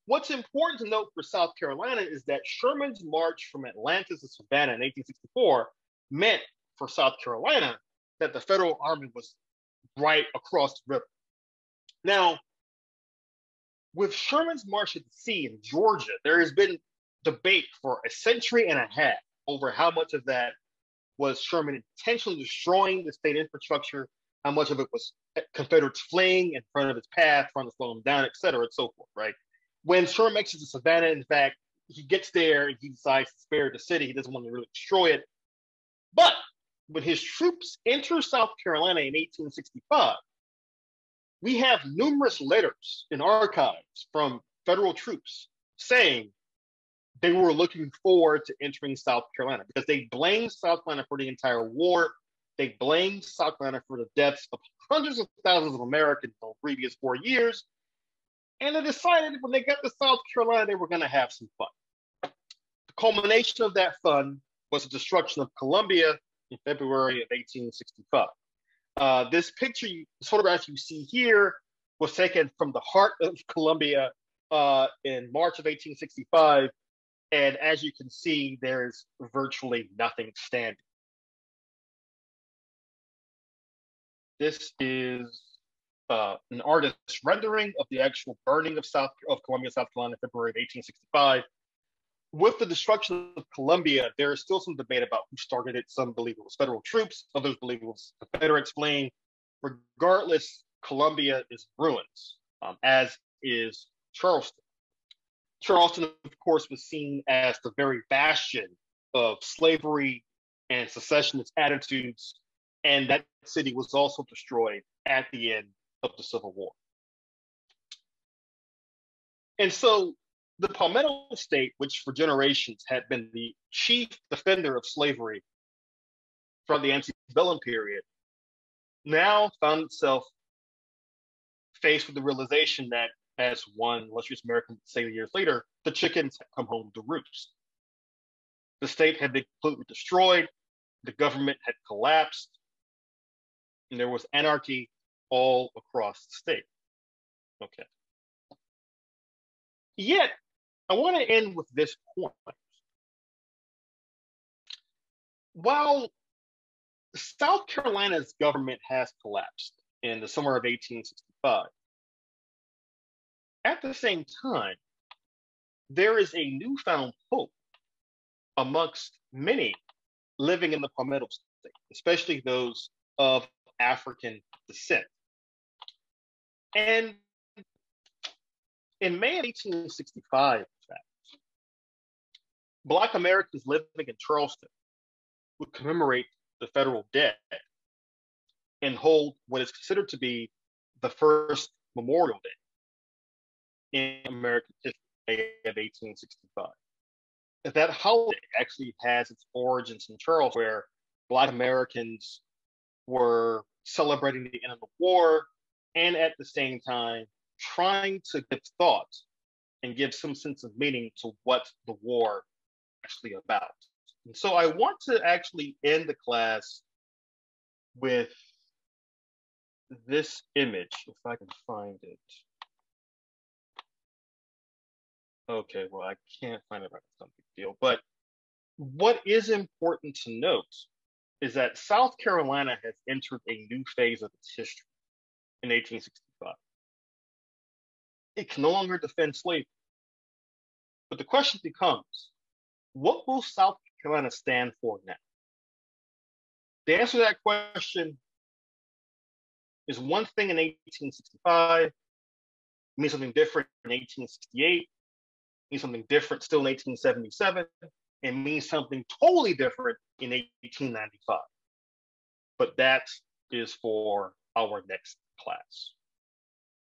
what's important to note for South Carolina is that Sherman's march from Atlanta to Savannah in 1864 meant for South Carolina that the federal army was right across the river. Now, with Sherman's march the sea in Georgia, there has been debate for a century and a half over how much of that was Sherman intentionally destroying the state infrastructure, how much of it was Confederates fleeing in front of his path, trying to slow him down, et cetera, and so forth, right? When Sherman makes it to Savannah, in fact, he gets there and he decides to spare the city. He doesn't want to really destroy it. But when his troops enter South Carolina in 1865, we have numerous letters in archives from federal troops saying they were looking forward to entering South Carolina because they blamed South Carolina for the entire war. They blamed South Carolina for the deaths of hundreds of thousands of Americans in the previous four years. And they decided when they got to South Carolina, they were going to have some fun. The culmination of that fun was the destruction of Columbia in February of 1865. Uh, this picture, this photograph you see here, was taken from the heart of <laughs> Columbia uh, in March of 1865 and as you can see, there's virtually nothing standing. This is uh, an artist's rendering of the actual burning of South of Columbia, South Carolina, February of 1865. With the destruction of Columbia, there is still some debate about who started it. Some believe it was federal troops, others believe it was Confederates fleeing. Regardless, Columbia is ruins, um, as is Charleston. Charleston, of course, was seen as the very bastion of slavery and secessionist attitudes, and that city was also destroyed at the end of the Civil War. And so the Palmetto State, which for generations had been the chief defender of slavery from the antebellum period, now found itself faced with the realization that as one illustrious American would say years later, the chickens had come home to roost. The state had been completely destroyed, the government had collapsed, and there was anarchy all across the state. Okay. Yet, I want to end with this point. While South Carolina's government has collapsed in the summer of 1865, at the same time, there is a newfound hope amongst many living in the Palmetto State, especially those of African descent. And In May of 1865, in fact, Black Americans living in Charleston would commemorate the federal debt and hold what is considered to be the first Memorial Day in American history of 1865. That holiday actually has its origins in Charleston, where Black Americans were celebrating the end of the war and at the same time trying to give thought and give some sense of meaning to what the war actually about. And so I want to actually end the class with this image, if I can find it. Okay, well, I can't find it. It's no big deal. But what is important to note is that South Carolina has entered a new phase of its history in 1865. It can no longer defend slavery. But the question becomes what will South Carolina stand for now? The answer to that question is one thing in 1865, means something different in 1868, means something different still in 1877, and means something totally different in 1895. But that is for our next class.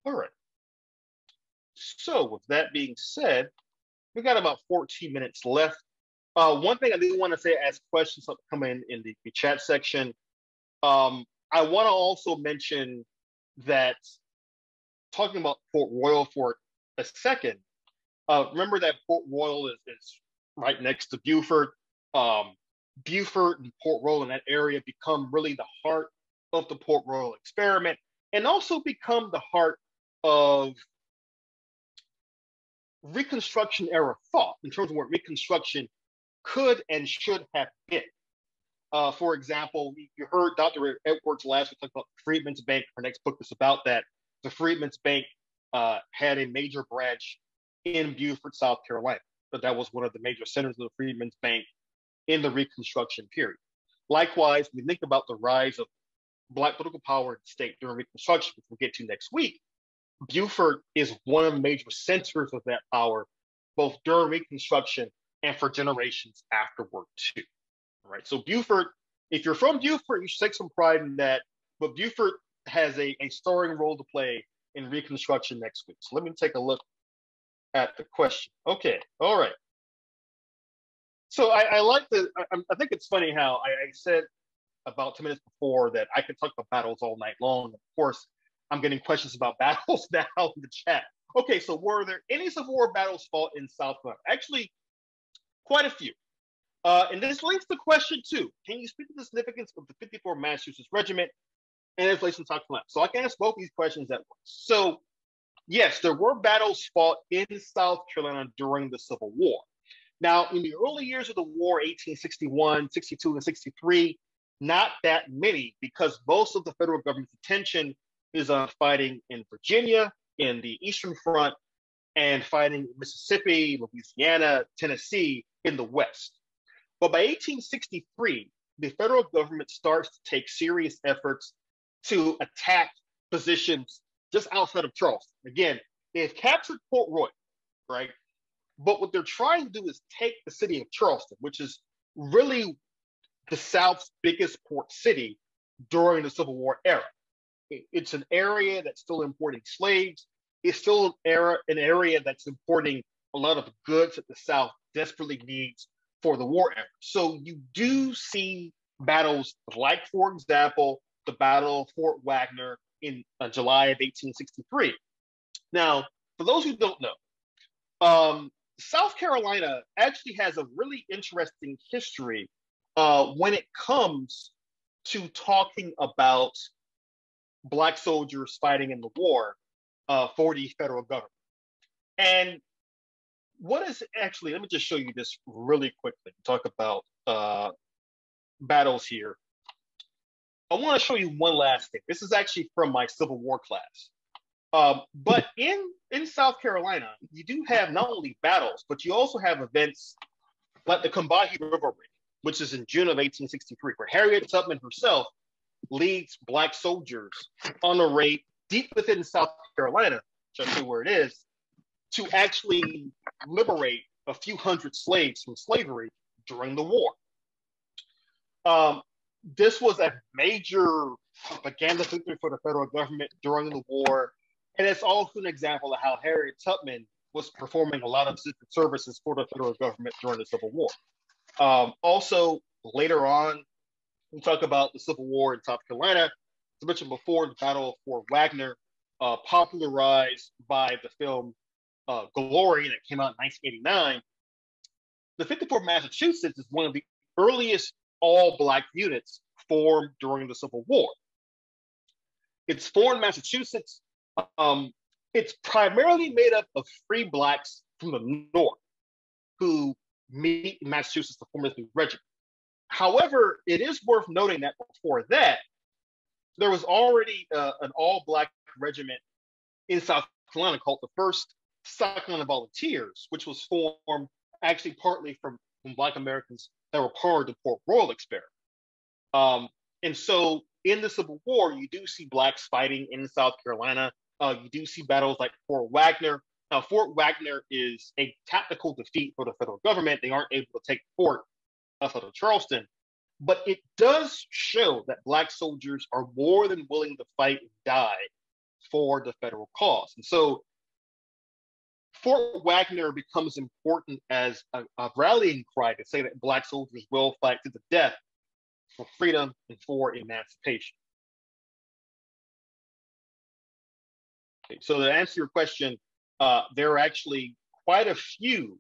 All right. So with that being said, we've got about 14 minutes left. Uh, one thing I do want to say as questions come in in the, the chat section, um, I want to also mention that talking about Port Royal for a second, uh, remember that Port Royal is, is right next to Beaufort. Um, Beaufort and Port Royal in that area become really the heart of the Port Royal experiment and also become the heart of Reconstruction era thought in terms of what Reconstruction could and should have been. Uh, for example, you heard Dr. Edwards last week talk about Freedmen's Bank. Her next book is about that. The Freedmen's Bank uh, had a major branch in Beaufort, South Carolina, but that was one of the major centers of the Freedmen's Bank in the Reconstruction period. Likewise, we think about the rise of Black political power in the state during Reconstruction, which we'll get to next week, Beaufort is one of the major centers of that power, both during Reconstruction and for generations afterward, too. All right. So Beaufort, if you're from Beaufort, you should take some pride in that. But Beaufort has a, a starring role to play in Reconstruction next week. So let me take a look at the question. Okay. All right. So I, I like the, I, I, think it's funny how I, I said about 10 minutes before that I could talk about battles all night long. Of course, I'm getting questions about <laughs> battles now in the chat. Okay, so were there any Civil War battles fought in South Carolina? Actually, quite a few. Uh, and this links to question two. Can you speak to the significance of the 54 Massachusetts Regiment and in South Carolina? So I can answer both these questions at once. So yes, there were battles fought in South Carolina during the Civil War. Now, in the early years of the war, 1861, 62, and 63, not that many because most of the federal government's attention is on fighting in Virginia, in the Eastern Front, and fighting in Mississippi, Louisiana, Tennessee in the West. But by 1863, the federal government starts to take serious efforts to attack positions just outside of Charleston. Again, they've captured Port Royal, right? But what they're trying to do is take the city of Charleston, which is really the South's biggest port city during the Civil War era. It's an area that's still importing slaves. It's still an, era, an area that's importing a lot of goods that the South desperately needs for the war effort. So you do see battles like, for example, the Battle of Fort Wagner in uh, July of 1863. Now, for those who don't know, um, South Carolina actually has a really interesting history uh, when it comes to talking about Black soldiers fighting in the war uh, for the federal government. And what is actually, let me just show you this really quickly. Talk about uh, battles here. I want to show you one last thing. This is actually from my Civil War class. Um, but in in South Carolina, you do have not only battles, but you also have events like the Combahee River Raid, which is in June of 1863, where Harriet Tubman herself leads black soldiers on a raid deep within South Carolina, just where it is, to actually liberate a few hundred slaves from slavery during the war. Um, this was a major propaganda victory for the federal government during the war. And it's also an example of how Harriet Tubman was performing a lot of secret services for the federal government during the Civil War. Um, also, later on, we talk about the Civil War in South Carolina. As I mentioned before, the Battle of Fort Wagner, uh, popularized by the film uh, Glory that came out in 1989. The 54th Massachusetts is one of the earliest all Black units formed during the Civil War. It's formed Massachusetts. Um, it's primarily made up of free Blacks from the North who meet in Massachusetts to form this new regiment. However, it is worth noting that before that, there was already uh, an all Black regiment in South Carolina called the 1st South Carolina Volunteers, which was formed actually partly from, from Black Americans that were part of the Port Royal experiment. Um, and so in the Civil War, you do see Blacks fighting in South Carolina. Uh, you do see battles like Fort Wagner. Now, Fort Wagner is a tactical defeat for the federal government. They aren't able to take fort outside of Charleston. But it does show that Black soldiers are more than willing to fight and die for the federal cause. And so Fort Wagner becomes important as a, a, rallying cry to say that Black soldiers will fight to the death for freedom and for emancipation. Okay, so to answer your question, uh, there are actually quite a few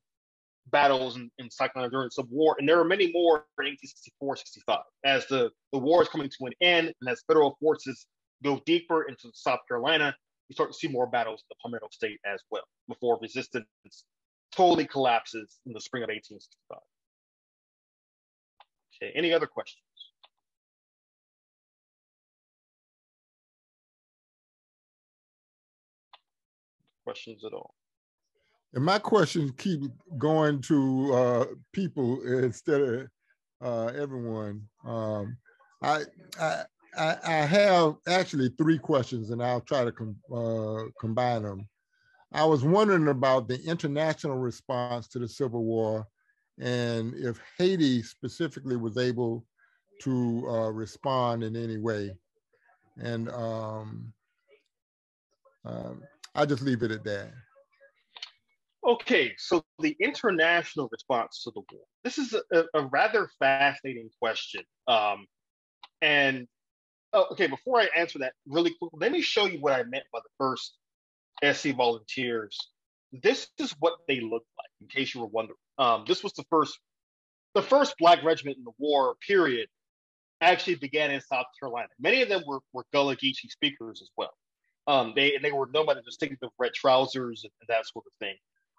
battles in, in Carolina during the Civil War, and there are many more in 1864 65. As the, the war is coming to an end, and as federal forces go deeper into South Carolina, you start to see more battles in the Palmetto State as well before resistance totally collapses in the spring of 1865. Okay, any other questions? Questions at all? And my questions keep going to uh, people instead of uh, everyone. Um, I, I I, I, have actually three questions, and I'll try to com, uh, combine them. I was wondering about the international response to the Civil War, and if Haiti specifically was able to uh, respond in any way. And um, uh, I'll just leave it at that. Okay, so the international response to the war. This is a, a rather fascinating question. Um, and oh, okay, before I answer that really quick, let me show you what I meant by the first SC volunteers. This is what they looked like, in case you were wondering. Um, this was the first, the first black regiment in the war period actually began in South Carolina. Many of them were, were Gullah Geechee speakers as well. Um, they, they were known by the distinctive red trousers and that sort of thing.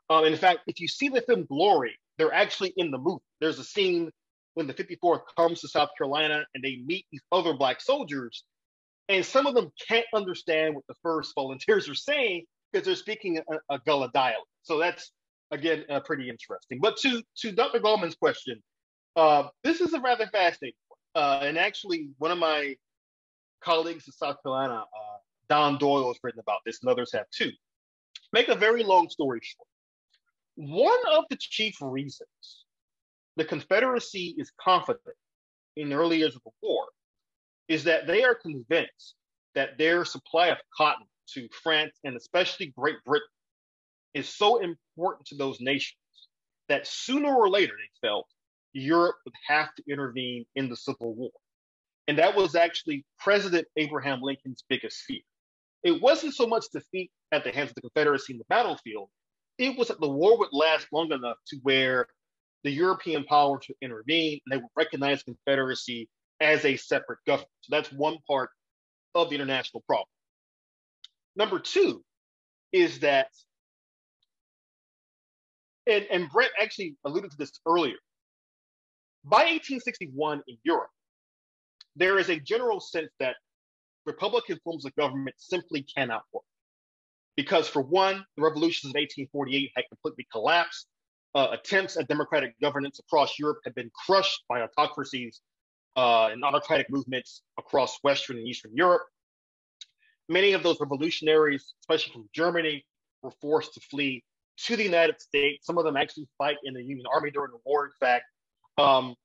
Um, in fact, if you see the film Glory, they're actually in the movie. There's a scene when the 54th comes to South Carolina and they meet these other black soldiers, and some of them can't understand what the first volunteers are saying because they're speaking a, a Gullah dialect. So that's again uh, pretty interesting. But to to Dr. Goldman's question, uh, this is a rather fascinating one. Uh, and actually, one of my colleagues in South Carolina, uh, Don Doyle, has written about this, and others have too. Make a very long story short. One of the chief reasons the Confederacy is confident in the early years of the war is that they are convinced that their supply of cotton to France and especially Great Britain is so important to those nations that sooner or later they felt Europe would have to intervene in the Civil War. And that was actually President Abraham Lincoln's biggest fear. It wasn't so much defeat at the hands of the Confederacy in the battlefield, it was that the war would last long enough to where the European powers would intervene and they would recognize Confederacy as a separate government. So that's one part of the international problem. Number two is that, and, and Brett actually alluded to this earlier. By 1861 in Europe, there is a general sense that Republican forms of government simply cannot work. Because, for one, the revolutions of 1848 had completely collapsed uh, attempts at democratic governance across Europe had been crushed by autocracies uh, and autocratic movements across Western and Eastern Europe. Many of those revolutionaries, especially from Germany, were forced to flee to the United States. Some of them actually fight in the Union Army during the war, in fact. Um,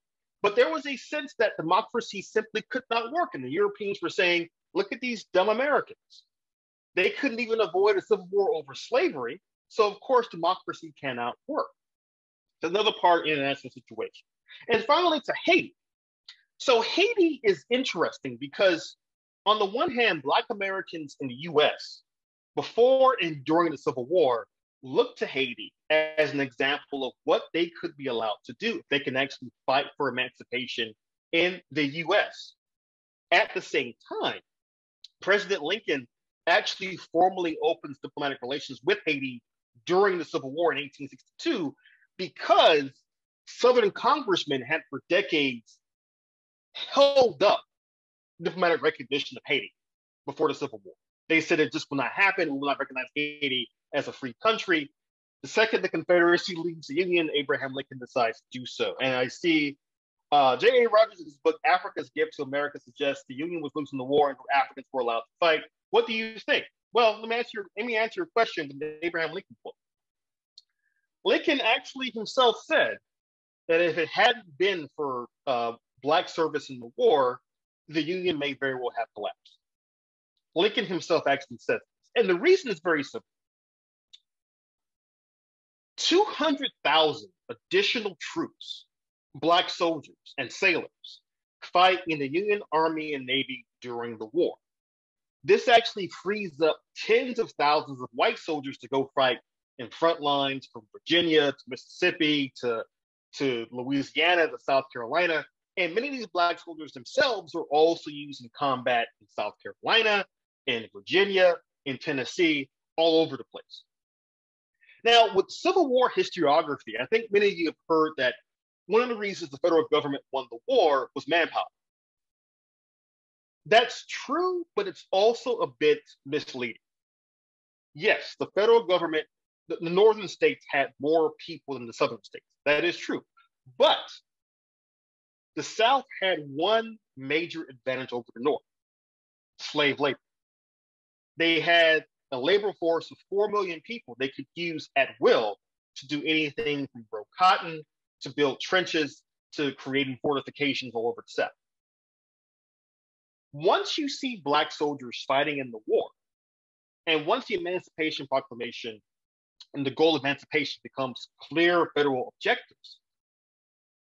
but there was a sense that democracy simply could not work. And the Europeans were saying, look at these dumb Americans. They couldn't even avoid a civil war over slavery. So, of course, democracy cannot work. It's another part in an international situation. And finally, to Haiti. So, Haiti is interesting because, on the one hand, Black Americans in the US, before and during the Civil War, looked to Haiti as an example of what they could be allowed to do they can actually fight for emancipation in the US. At the same time, President Lincoln actually formally opens diplomatic relations with Haiti during the Civil War in 1862 because Southern congressmen had for decades held up diplomatic recognition of Haiti before the Civil War. They said it just will not happen. We will not recognize Haiti as a free country. The second the Confederacy leaves the Union, Abraham Lincoln decides to do so. And I see uh, J.A. Rogers in his book, Africa's Gift to America, suggests the Union was losing the war and Africans were allowed to fight. What do you think? Well, let me answer your, let me answer your question with the Abraham Lincoln quote. Lincoln actually himself said that if it hadn't been for uh, Black service in the war, the Union may very well have collapsed. Lincoln himself actually said this. And the reason is very simple 200,000 additional troops, Black soldiers and sailors, fight in the Union Army and Navy during the war. This actually frees up tens of thousands of white soldiers to go fight in front lines from Virginia to Mississippi to, to Louisiana to South Carolina. And many of these Black soldiers themselves were also used in combat in South Carolina, in Virginia, in Tennessee, all over the place. Now, with Civil War historiography, I think many of you have heard that one of the reasons the federal government won the war was manpower. That's true, but it's also a bit misleading. Yes, the federal government, the, the northern states had more people than the southern states. That is true. But the South had one major advantage over the North slave labor. They had a labor force of 4 million people they could use at will to do anything from grow cotton to build trenches to creating fortifications all over the South. Once you see Black soldiers fighting in the war, and once the Emancipation Proclamation and the goal of emancipation becomes clear federal objectives,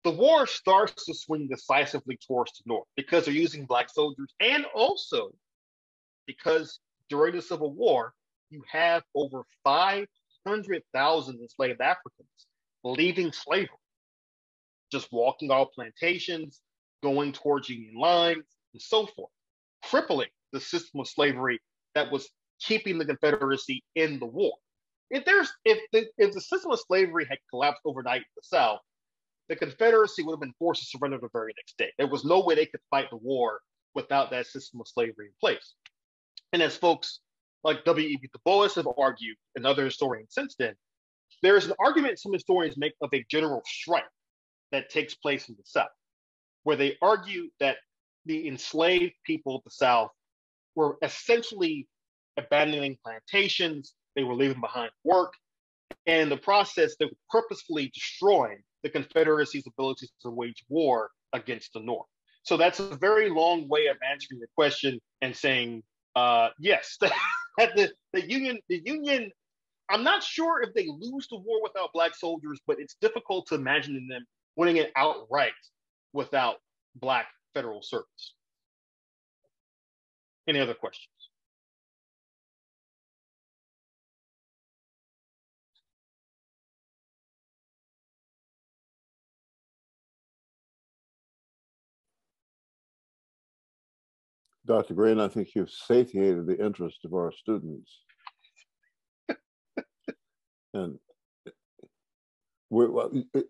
the war starts to swing decisively towards the North because they're using Black soldiers and also because during the Civil War, you have over 500,000 enslaved Africans leaving slavery, just walking off plantations, going towards Union lines, and so forth, crippling the system of slavery that was keeping the Confederacy in the war. If there's if the if the system of slavery had collapsed overnight in the South, the Confederacy would have been forced to surrender the very next day. There was no way they could fight the war without that system of slavery in place. And as folks like W.E.B. Du Bois have argued, and other historians since then, there is an argument some historians make of a general strike that takes place in the South, where they argue that the enslaved people of the South were essentially abandoning plantations, they were leaving behind work, and in the process, they were purposefully destroying the Confederacy's ability to wage war against the North. So that's a very long way of answering the question and saying uh, yes, <laughs> the, the Union, the Union, I'm not sure if they lose the war without black soldiers, but it's difficult to imagine them winning it outright without black federal service. Any other questions? Dr. Greene, I think you've satiated the interest of our students. <laughs> and we,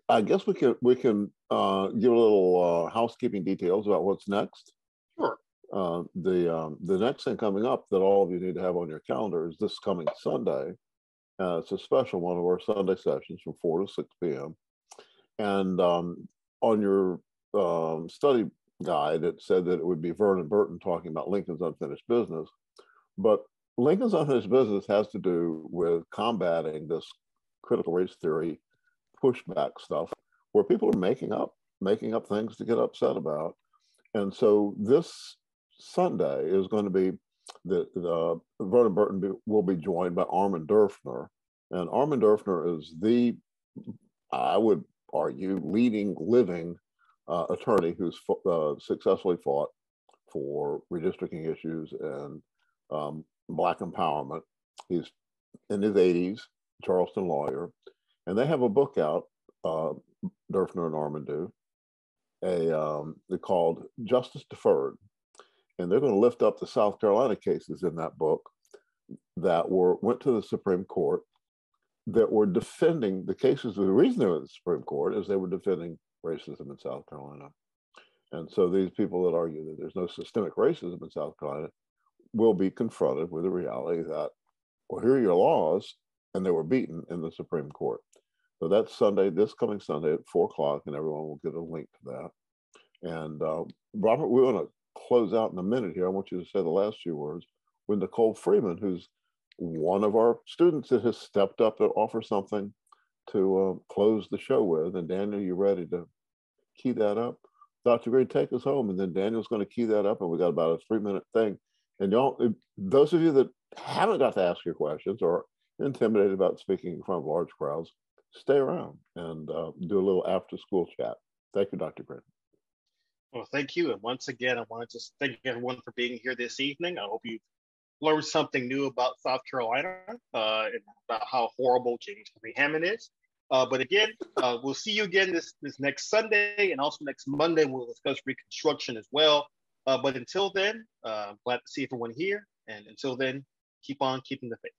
I guess we can we can uh, give a little uh, housekeeping details about what's next. Sure. Uh, the um, the next thing coming up that all of you need to have on your calendar is this coming Sunday. Uh, it's a special one of our Sunday sessions from four to six p.m. And um, on your um, study guide that said that it would be Vernon Burton talking about Lincoln's unfinished business. But Lincoln's unfinished business has to do with combating this critical race theory pushback stuff where people are making up making up things to get upset about. And so this Sunday is going to be the, Vernon Burton be, will be joined by Armand Derfner. And Armand Derfner is the, I would argue, leading living uh, attorney who's uh, successfully fought for redistricting issues and um, Black empowerment. He's in his 80s, Charleston lawyer, and they have a book out, uh, Derfner and Armand do, a um, they're called Justice Deferred, and they're going to lift up the South Carolina cases in that book that were went to the Supreme Court that were defending the cases. The reason they were the Supreme Court is they were defending racism in South Carolina. And so these people that argue that there's no systemic racism in South Carolina will be confronted with the reality that, well, here are your laws, and they were beaten in the Supreme Court. So that's Sunday, this coming Sunday at four o'clock, and everyone will get a link to that. And uh, Robert, we want to close out in a minute here. I want you to say the last few words with Nicole Freeman, who's one of our students that has stepped up to offer something to uh, close the show with. And Daniel, you ready to key that up? Dr. Greene, take us home, and then Daniel's going to key that up, and we got about a three-minute thing. And y'all, those of you that haven't got to ask your questions or intimidated about speaking in front of large crowds, stay around and uh, do a little after-school chat. Thank you, Dr. Greene. Well, thank you. And once again, I want to just thank everyone for being here this evening. I hope you learned something new about South Carolina uh, and about how horrible James Henry Hammond is. Uh, but again, uh, we'll see you again this, this next Sunday and also next Monday. We'll discuss Reconstruction as well. Uh, but until then, uh, glad to see everyone here. And until then, keep on keeping the faith.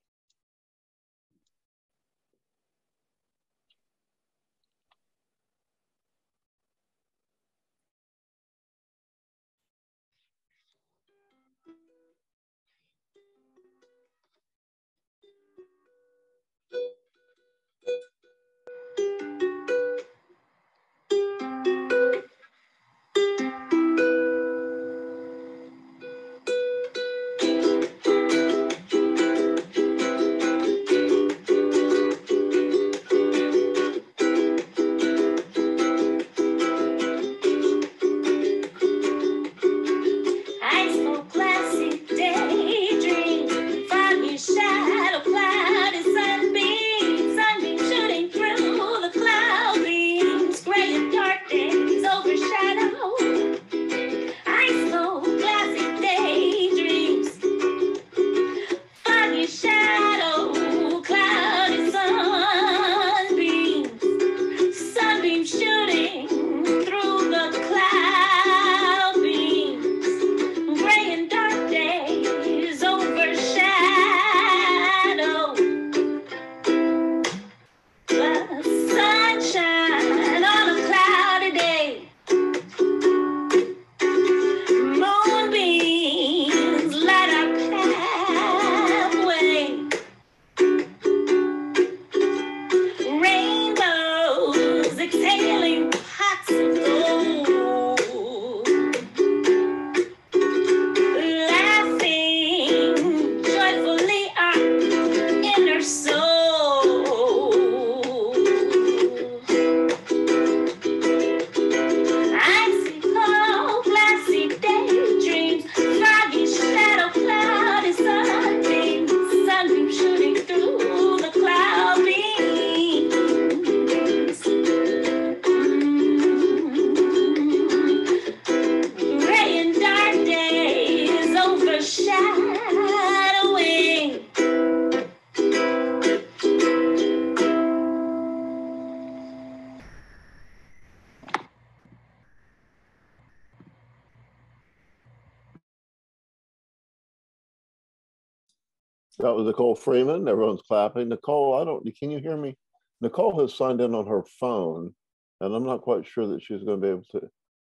Nicole Freeman. Everyone's clapping. Nicole, I don't, can you hear me? Nicole has signed in on her phone, and I'm not quite sure that she's going to be able to,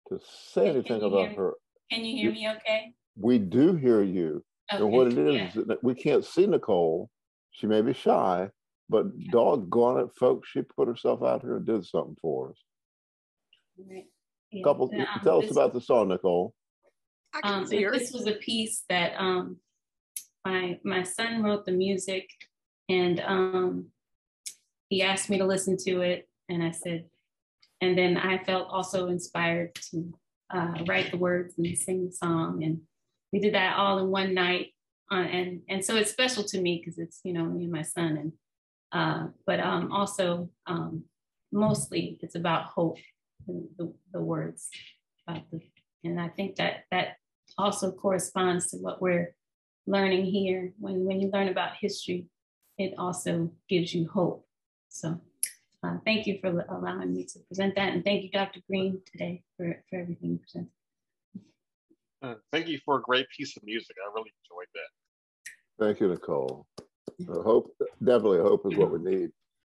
to say anything about hear, her. Can you hear me okay? We do hear you. Okay, and what it is, yeah. is that we can't see Nicole. She may be shy, but yeah. doggone it, folks, she put herself out here and did something for us. Right. Yeah. Couple, um, tell us about the song, Nicole. Um, this was a piece that um, my my son wrote the music, and um, he asked me to listen to it, and I said, and then I felt also inspired to uh, write the words and sing the song, and we did that all in one night. Uh, and and so it's special to me because it's you know me and my son, and uh, but um, also um, mostly it's about hope, the, the, the words, about the, and I think that that also corresponds to what we're learning here. When when you learn about history, it also gives you hope. So uh, thank you for allowing me to present that. And thank you, Dr. Greene, today for, for everything you presented. Uh, thank you for a great piece of music. I really enjoyed that. Thank you, Nicole. hope, definitely hope is what we need.